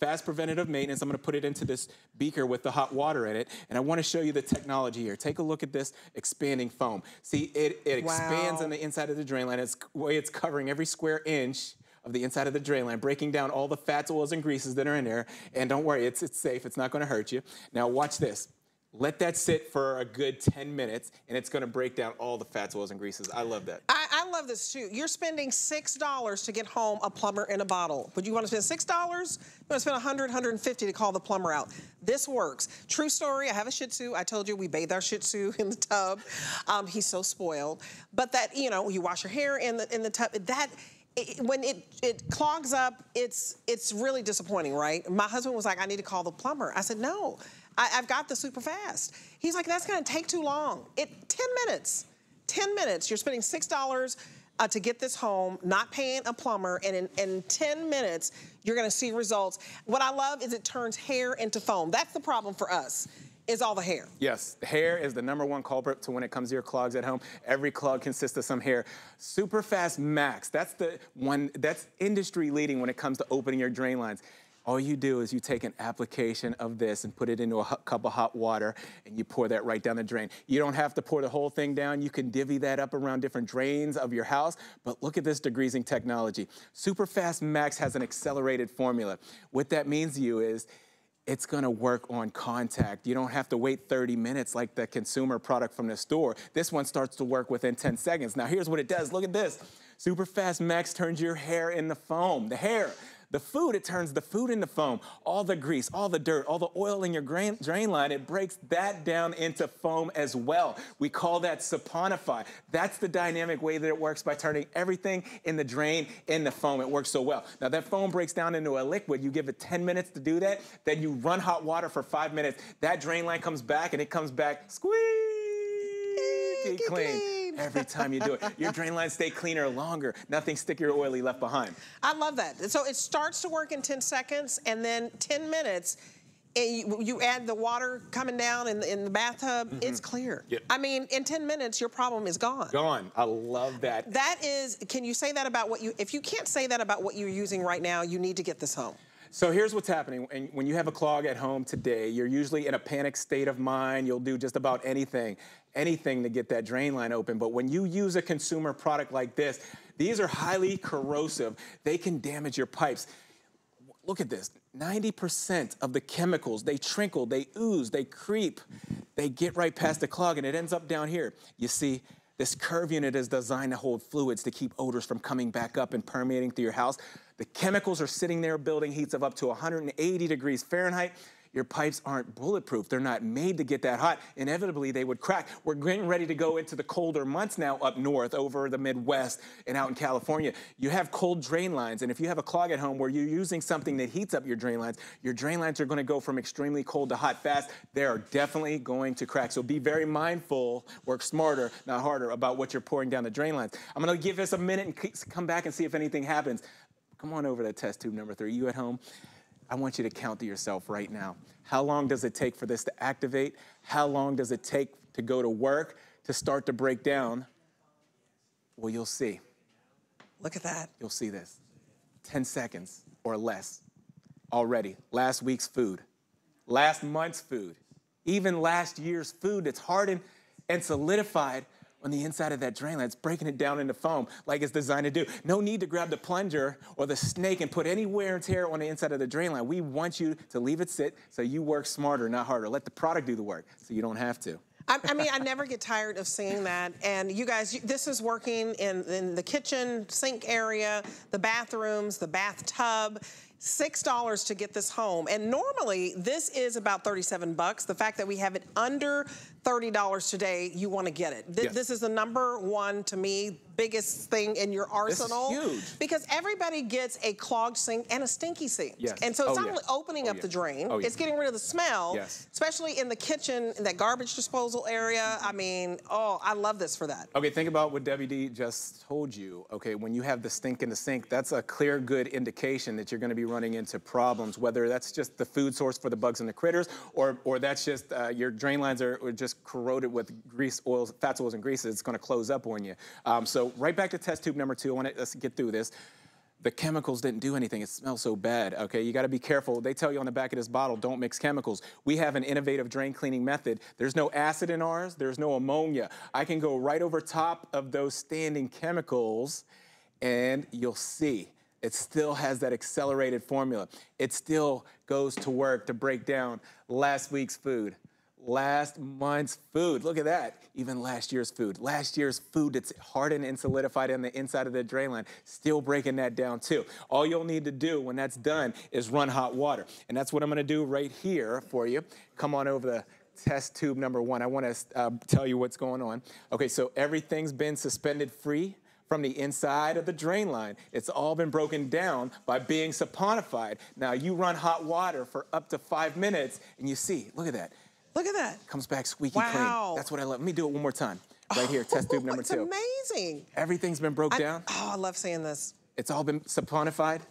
fast preventative maintenance. I'm gonna put it into this beaker with the hot water in it, and I wanna show you the technology here. Take a look at this expanding foam. See, it, it wow. expands on the inside of the drain line. It's way it's covering every square inch of the inside of the drain line, breaking down all the fats, oils, and greases that are in there. And don't worry, it's, it's safe. It's not gonna hurt you. Now watch this. Let that sit for a good 10 minutes, and it's gonna break down all the fats, oils, and greases. I love that. I, I love this too. You're spending $6 to get home a plumber in a bottle. Would you wanna spend $6? You wanna spend 100, 150 to call the plumber out. This works. True story, I have a Shih Tzu. I told you we bathe our Shih Tzu in the tub. Um, he's so spoiled. But that, you know, you wash your hair in the, in the tub. That, it, when it, it clogs up, it's, it's really disappointing, right? My husband was like, I need to call the plumber. I said, no. I, have got the super fast. He's like, that's gonna take too long. It 10 minutes, 10 minutes. You're spending $6 uh, to get this home, not paying a plumber, and in, in 10 minutes, you're gonna see results. What I love is it turns hair into foam. That's the problem for us. Is all the hair. Yes, hair is the number one culprit to when it comes to your clogs at home. Every clog consists of some hair. Superfast Max, that's the one that's industry leading when it comes to opening your drain lines. All you do is you take an application of this and put it into a cup of hot water and you pour that right down the drain. You don't have to pour the whole thing down. You can divvy that up around different drains of your house. But look at this degreasing technology. Superfast Max has an accelerated formula. What that means to you is it's gonna work on contact. You don't have to wait 30 minutes like the consumer product from the store. This one starts to work within 10 seconds. Now here's what it does, look at this. Super Fast Max turns your hair into foam, the hair. The food, it turns the food into foam. All the grease, all the dirt, all the oil in your drain, drain line, it breaks that down into foam as well. We call that saponify. That's the dynamic way that it works by turning everything in the drain into foam. It works so well. Now that foam breaks down into a liquid. You give it 10 minutes to do that. Then you run hot water for five minutes. That drain line comes back and it comes back squeaky clean every time you do it. Your drain lines stay cleaner longer. Nothing sticky or oily left behind. I love that. So it starts to work in 10 seconds, and then 10 minutes, you, you, add the water coming down in, in the bathtub, mm -hmm. it's clear. Yep. I mean, in 10 minutes, your problem is gone. Gone. I love that. That is, can you say that about what you, if you can't say that about what you're using right now, you need to get this home. So here's what's happening. When you have a clog at home today, you're usually in a panic state of mind. You'll do just about anything anything to get that drain line open. But when you use a consumer product like this, these are highly corrosive. They can damage your pipes. Look at this 90% of the chemicals, they trinkle, they ooze, they creep, they get right past the clog and it ends up down here. You see, this curve unit is designed to hold fluids to keep odors from coming back up and permeating through your house. The chemicals are sitting there building heats of up to 180 degrees Fahrenheit. Your pipes aren't bulletproof. They're not made to get that hot. Inevitably, they would crack. We're getting ready to go into the colder months now up north over the Midwest and out in California. You have cold drain lines, and if you have a clog at home where you're using something that heats up your drain lines, your drain lines are going to go from extremely cold to hot fast. They are definitely going to crack. So be very mindful, work smarter, not harder, about what you're pouring down the drain lines. I'm going to give this a minute and come back and see if anything happens. Come on over to test tube number three. You at home? I want you to count to yourself right now. How long does it take for this to activate? How long does it take to go to work to start to break down? Well, you'll see. Look at that. You'll see this. 10 seconds or less already. Last week's food, last month's food, even last year's food that's hardened and solidified on the inside of that drain line. It's breaking it down into foam like it's designed to do. No need to grab the plunger or the snake and put any wear and tear on the inside of the drain line. We want you to leave it sit so you work smarter, not harder. Let the product do the work so you don't have to. I, I, mean, I never get tired of seeing that. And you guys, this is working in, in the kitchen, sink area, the bathrooms, the bathtub. $6 to get this home. And normally this is about 37 bucks. The fact that we have it under $30 today, you want to get it. Th yes. This is the number one, to me, biggest thing in your arsenal. This is huge. Because everybody gets a clogged sink and a stinky sink. Yes. And so it's oh, not only opening oh, up the drain, oh, it's getting rid of the smell, yes. especially in the kitchen, in that garbage disposal area. I mean, oh, I love this for that. Okay, think about what Debbie D just told you. Okay, when you have the stink in the sink, that's a clear, good indication that you're going to be running into problems, whether that's just the food source for the bugs and the critters, or, or that's just uh, your drain lines are, are just corroded with grease, oils, fats, oils, and greases. It's going to close up on you. Um, so right back to test tube number two. I want to let's get through this. The chemicals didn't do anything. It smells so bad, okay? You gotta be careful. They tell you on the back of this bottle, don't mix chemicals. We have an innovative drain cleaning method. There's no acid in ours, there's no ammonia. I can go right over top of those standing chemicals and you'll see it still has that accelerated formula. It still goes to work to break down last week's food, last month's food. Look at that. Even last year's food. Last year's food that's hardened and solidified in the inside of the drain line, still breaking that down too. All you'll need to do when that's done is run hot water. And that's what I'm gonna do right here for you. Come on over the test tube number one. I wanna uh, tell you what's going on. Okay, so everything's been suspended free from the inside of the drain line. It's all been broken down by being saponified. Now you run hot water for up to five minutes and you see, look at that. Look at that. Comes back squeaky wow. clean. That's what I love. Let me do it one more time. Right here, test tube oh, number it's two. It's amazing. Everything's been broke I, down. Oh, I love seeing this. It's all been saponified.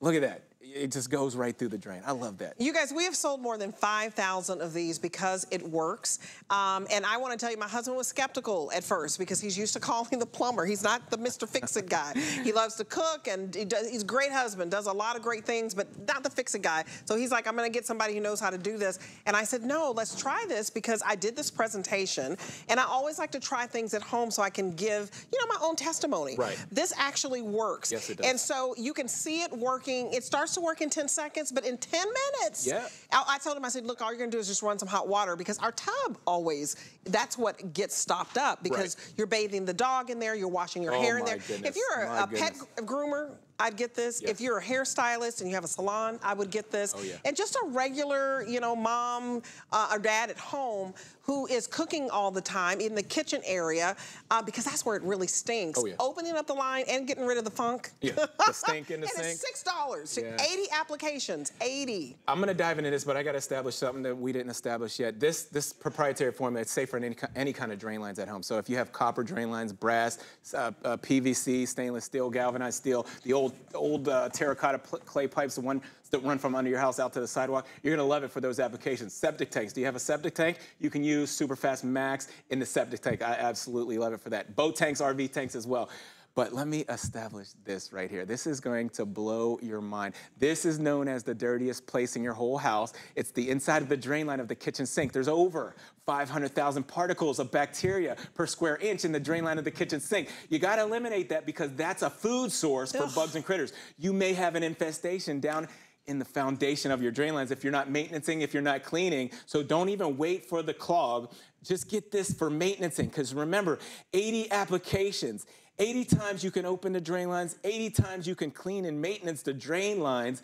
Look at that. It just goes right through the drain. I love that. You guys, we have sold more than 5,000 of these because it works. Um, and I want to tell you, my husband was skeptical at first because he's used to calling the plumber. He's not the Mr. Fix-It guy. he loves to cook and he does, he's a great husband, does a lot of great things, but not the Fix-It guy. So he's like, I'm going to get somebody who knows how to do this. And I said, no, let's try this because I did this presentation and I always like to try things at home so I can give, you know, my own testimony. Right. This actually works. Yes, it does. And so you can see it working. It starts to work in 10 seconds, but in 10 minutes. Yeah. I, I told him, I said, look, all you're gonna do is just run some hot water because our tub always, that's what gets stopped up because Right. you're bathing the dog in there, you're washing your Oh, hair in there. goodness, If you're a, a pet groomer, I'd get this. Yes. If you're a hairstylist and you have a salon, I would get this. Oh, yeah. And just a regular, you know, mom uh, or dad at home who is cooking all the time in the kitchen area uh, because that's where it really stinks. Oh, yeah. Opening up the line and getting rid of the funk. Yeah, the stink in the and sink. it's six dollars. Yeah. 80 applications. 80. I'm gonna dive into this, but I gotta establish something that we didn't establish yet. This this proprietary formula, it's safe for any, any kind of drain lines at home. So if you have copper drain lines, brass, uh, uh, PVC, stainless steel, galvanized steel, the old old uh, terracotta clay pipes, the ones that run from under your house out to the sidewalk, you're gonna love it for those applications. Septic tanks. Do you have a septic tank? You can use Superfast Max in the septic tank. I absolutely love it for that. Boat tanks, RV tanks as well. But let me establish this right here. This is going to blow your mind. This is known as the dirtiest place in your whole house. It's the inside of the drain line of the kitchen sink. There's over 500,000 particles of bacteria per square inch in the drain line of the kitchen sink. You gotta eliminate that because that's a food source for Ugh. bugs and critters. You may have an infestation down in the foundation of your drain lines if you're not maintaining, if you're not cleaning. So don't even wait for the clog. Just get this for maintaining, because remember, 80 applications, 80 times you can open the drain lines, 80 times you can clean and maintenance the drain lines.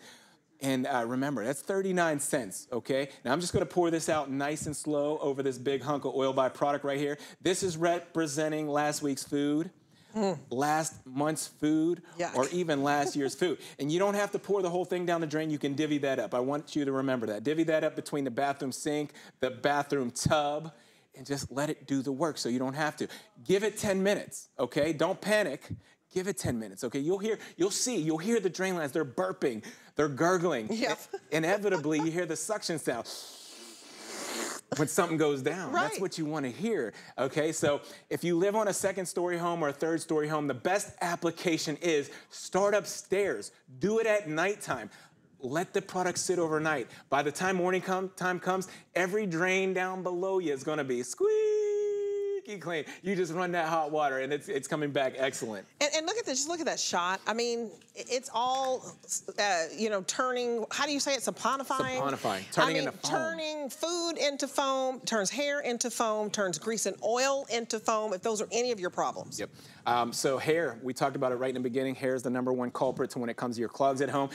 And uh, remember, that's 39 cents, okay? Now I'm just gonna pour this out nice and slow over this big hunk of oil by product right here. This is representing last week's food, last month's food, Yuck. or even last year's food. And you don't have to pour the whole thing down the drain, you can divvy that up. I want you to remember that. Divvy that up between the bathroom sink, the bathroom tub, and just let it do the work so you don't have to. Give it 10 minutes, okay? Don't panic. Give it 10 minutes, okay? You'll hear, you'll see, you'll hear the drain lines. They're burping, they're gurgling. Yep. Inevitably, you hear the suction sound when something goes down. Right. That's what you want to hear. Okay, so if you live on a second story home or a third story home, the best application is start upstairs. Do it at nighttime. Let the product sit overnight. By the time morning come, time comes, every drain down below you is going to be squeaky clean. You just run that hot water and it's, it's coming back excellent. And, and look at this, just look at that shot. I mean, it's all, uh, you know, turning, how do you say it, saponifying? Saponifying, turning I mean, into foam. turning food into foam, turns hair into foam, turns grease and oil into foam, if those are any of your problems. Yep. Um, so hair, we talked about it right in the beginning. Hair is the number one culprit to when it comes to your clogs at home.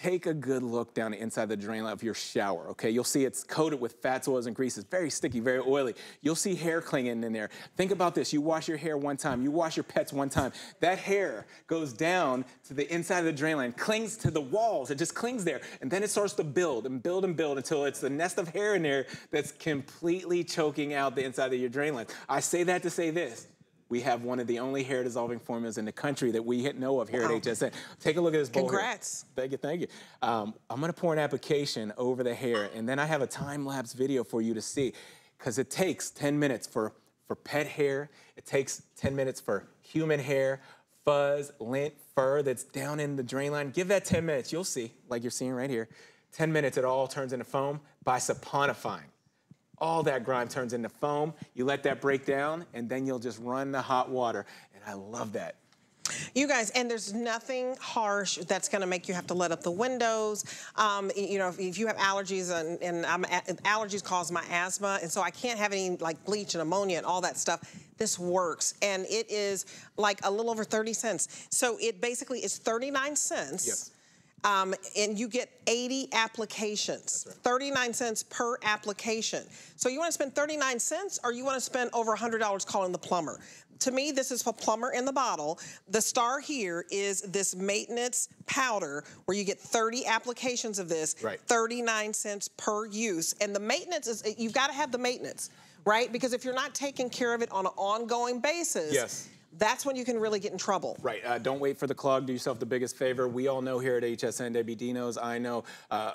Take a good look down inside the drain line of your shower, okay? You'll see it's coated with fats, oils, and greases. Very sticky, very oily. You'll see hair clinging in there. Think about this. You wash your hair one time. You wash your pets one time. That hair goes down to the inside of the drain line, clings to the walls. It just clings there. And then it starts to build and build and build until it's the nest of hair in there that's completely choking out the inside of your drain line. I say that to say this. We have one of the only hair dissolving formulas in the country that we know of here Wow. at HSN. Take a look at this bowl. here. Congrats. Thank you, thank you. Um, I'm gonna pour an application over the hair, and then I have a time lapse video for you to see, because it takes 10 minutes for for pet hair. It takes 10 minutes for human hair, fuzz, lint, fur that's down in the drain line. Give that 10 minutes. You'll see, like you're seeing right here. 10 minutes, it all turns into foam by saponifying all that grime turns into foam. You let that break down, and then you'll just run the hot water. And I love that. You guys, and there's nothing harsh that's going to make you have to let up the windows. Um, you know, if, if you have allergies and, and allergies cause my asthma, and so I can't have any like bleach and ammonia and all that stuff. This works, and it is like a little over 30 cents. So it basically is 39 cents. Yes. Um, and you get 80 applications, 39 cents per application. So you want to spend 39 cents or you want to spend over $100 calling the plumber. To me, this is a plumber in the bottle. The star here is this maintenance powder where you get 30 applications of this, Right. 39 cents per use. And the maintenance is, you've got to have the maintenance, right? Because if you're not taking care of it on an ongoing basis, Yes. That's when you can really get in trouble. Right. Uh, don't wait for the clog. Do yourself the biggest favor. We all know here at HSN, WD knows, I know. Uh,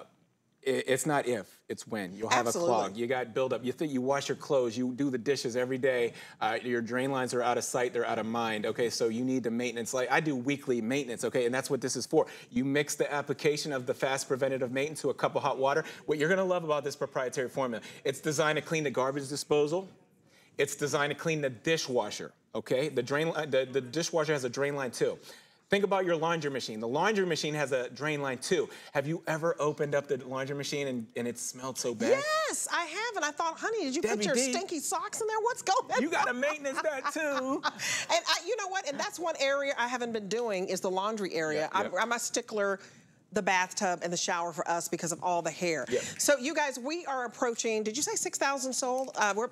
it's not if, it's when. You'll have Absolutely. a clog. You got buildup. You think you wash your clothes, you do the dishes every day. Uh, your drain lines are out of sight, they're out of mind. Okay, so you need the maintenance. Like I do weekly maintenance. Okay, and that's what this is for. You mix the application of the fast preventative maintenance to a cup of hot water. What you're gonna love about this proprietary formula, it's designed to clean the garbage disposal. It's designed to clean the dishwasher. Okay, the drain the, the dishwasher has a drain line too. Think about your laundry machine. The laundry machine has a drain line too. Have you ever opened up the laundry machine and, and it smelled so bad? Yes, I have, and I thought, honey, did you Debbie put your D. stinky socks in there? What's going on? You gotta maintenance that too. And I, you know what? And that's one area I haven't been doing is the laundry area. Yep, I'm. I'm a stickler. The bathtub and the shower for us because of all the hair. Yep. So you guys, we are approaching. Did you say six thousand sold? Uh, we're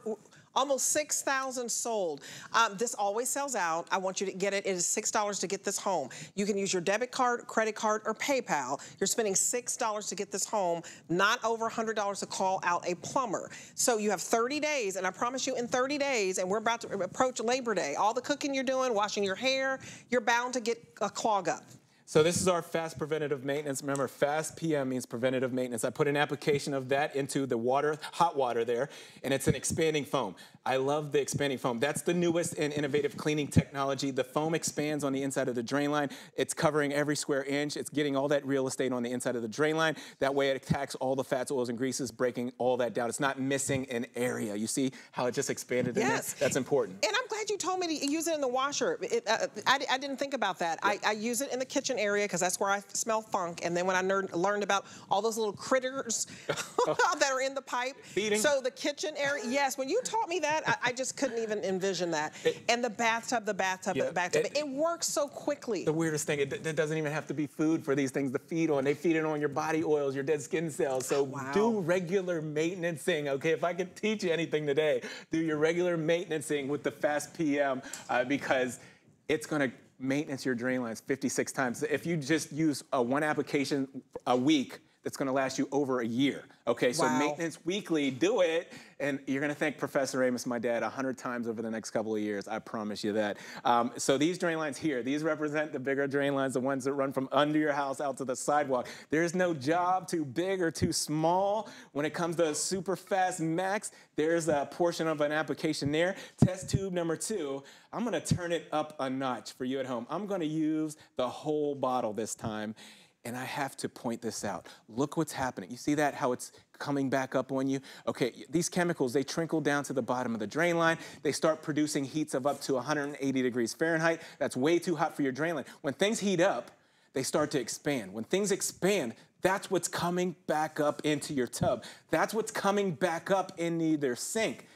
almost six thousand sold. Um, this always sells out. I want you to get it. It is six dollars to get this home. You can use your debit card, credit card, or PayPal. You're spending six dollars to get this home. Not over hundred dollars to call out a plumber. So you have 30 days, and I promise you, in 30 days, and we're about to approach Labor Day. All the cooking you're doing, washing your hair, you're bound to get a clog up. So this is our fast preventative maintenance. Remember, fast PM means preventative maintenance. I put an application of that into the water, hot water there, and it's an expanding foam. I love the expanding foam. That's the newest and innovative cleaning technology. The foam expands on the inside of the drain line. It's covering every square inch. It's getting all that real estate on the inside of the drain line. That way it attacks all the fats, oils, and greases, breaking all that down. It's not missing an area. You see how it just expanded in there? Yes. That's important. And I'm glad you told me to use it in the washer. It, uh, I, I didn't think about that. I, I use it in the kitchen area because that's where I smell funk. And then when I learned about all those little critters that are in the pipe. Feeding. So the kitchen area, yes, when you taught me that, I, I just couldn't even envision that. and the bathtub, the bathtub, Yeah, the bathtub. it- It, works so quickly. The weirdest thing, it, it doesn't even have to be food for these things to feed on. They feed it on your body oils, your dead skin cells. So Wow. do regular maintenancing, okay? If I could teach you anything today, do your regular maintenancing with the Fast PM uh, because it's gonna maintenance your drain lines 56 times. If you just use uh, one application a week, that's gonna last you over a year. Okay, so Wow. maintenance weekly, do it, and you're gonna thank Professor Amos, my dad, a hundred times over the next couple of years. I promise you that. Um, so these drain lines here, these represent the bigger drain lines, the ones that run from under your house out to the sidewalk. There's no job too big or too small. When it comes to super fast max, there's a portion of an application there. Test tube number two, I'm gonna turn it up a notch for you at home. I'm gonna use the whole bottle this time. And I have to point this out. Look what's happening. You see that, how it's coming back up on you? Okay, these chemicals, they trickle down to the bottom of the drain line. They start producing heats of up to 180 degrees Fahrenheit. That's way too hot for your drain line. When things heat up, they start to expand. When things expand, that's what's coming back up into your tub. That's what's coming back up into their sink.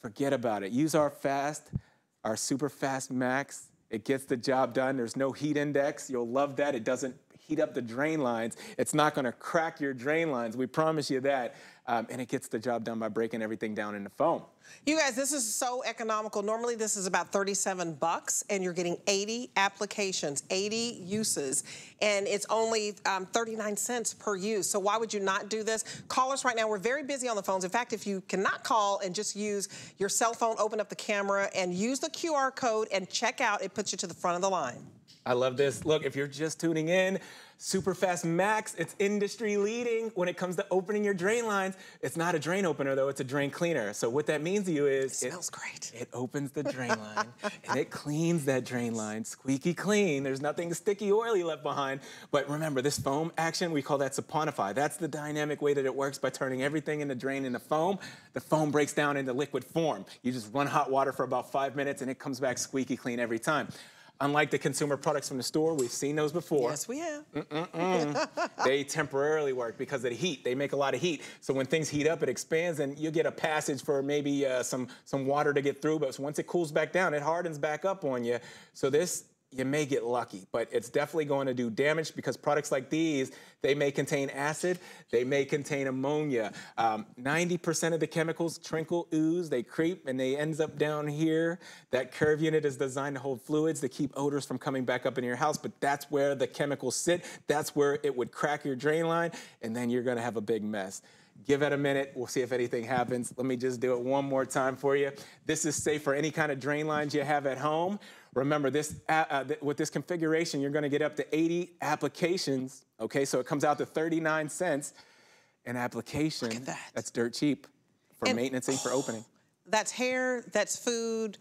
Forget about it. Use our fast, our super fast max. It gets the job done. There's no heat index. You'll love that. It doesn't heat up the drain lines. It's not going to crack your drain lines. We promise you that. Um, and it gets the job done by breaking everything down into foam. You guys, this is so economical. Normally, this is about 37 bucks, and you're getting 80 applications, 80 uses, and it's only um, 39 cents per use. So why would you not do this? Call us right now. We're very busy on the phones. In fact, if you cannot call and just use your cell phone, open up the camera, and use the QR code and check out, it puts you to the front of the line. I love this. Look, if you're just tuning in, Superfast Max, it's industry leading when it comes to opening your drain lines. It's not a drain opener though, it's a drain cleaner. So what that means to you is It smells great. It opens the drain line and it cleans that drain line, squeaky clean. There's nothing sticky, oily left behind. But remember, this foam action, we call that saponify. That's the dynamic way that it works by turning everything in the drain into foam. The foam breaks down into liquid form. You just run hot water for about five minutes and it comes back squeaky clean every time. Unlike the consumer products from the store, we've seen those before. Yes, we have. they temporarily work because of the heat. They make a lot of heat. So when things heat up, it expands, and you get a passage for maybe uh, some some water to get through. But once it cools back down, it hardens back up on you. So this you may get lucky, but it's definitely going to do damage because products like these, they may contain acid, they may contain ammonia. 90% um, of the chemicals trinkle, ooze, they creep, and they ends up down here. That curve unit is designed to hold fluids to keep odors from coming back up into your house, but that's where the chemicals sit. That's where it would crack your drain line, and then you're gonna have a big mess. Give it a minute. We'll see if anything happens. Let me just do it one more time for you. This is safe for any kind of drain lines you have at home. Remember, this uh, uh, th with this configuration, you're going to get up to 80 applications. Okay, so it comes out to 39 cents an application. Look at that. That's dirt cheap for And- maintenance and for opening. That's hair, that's food.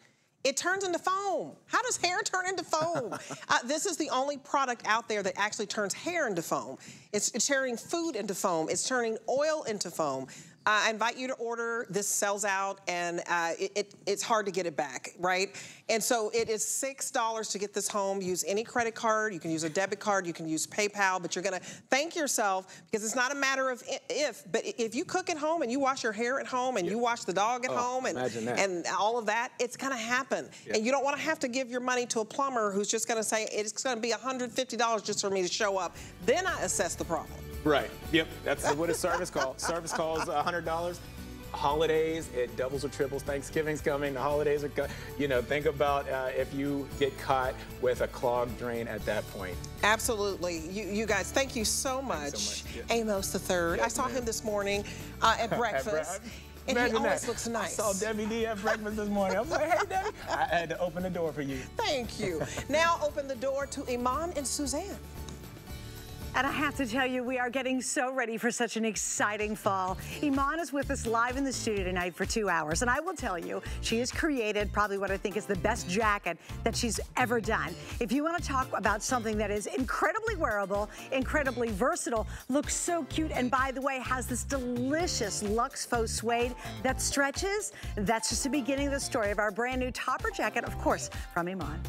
It turns into foam. How does hair turn into foam? uh, this is the only product out there that actually turns hair into foam. It's, it's turning food into foam. It's turning oil into foam. Uh, I invite you to order. This sells out, and uh, it, it, it's hard to get it back, right? And so it is six dollars to get this home. Use any credit card. You can use a debit card. You can use PayPal. But you're gonna thank yourself because it's not a matter of if, but if you cook at home and you wash your hair at home and you wash the dog at Oh, home and and all of that, it's gonna happen. And you don't wanna have to give your money to a plumber who's just gonna say, it's gonna be $150 just for me to show up. Then I assess the problem. Right. Yep. That's what a service call. service call is $100. Holidays, it doubles or triples. Thanksgiving's coming. The holidays are, co- you know, think about uh, if you get caught with a clogged drain at that point. Absolutely. You, you guys, thank you so much. much, yes. Amos the third. I saw ma'am. him this morning uh, at At breakfast. bre- and he always that. looks nice. I saw Debbie D at breakfast this morning. I was like, hey, Debbie. I had to open the door for you. Thank you. now open the door to Iman and Suzanne. And I have to tell you, we are getting so ready for such an exciting fall. Iman is with us live in the studio tonight for two hours. And I will tell you, she has created probably what I think is the best jacket that she's ever done. If you want to talk about something that is incredibly wearable, incredibly versatile, looks so cute, and by the way, has this delicious luxe Faux suede that stretches, that's just the beginning of the story of our brand new topper jacket, of course, from Iman.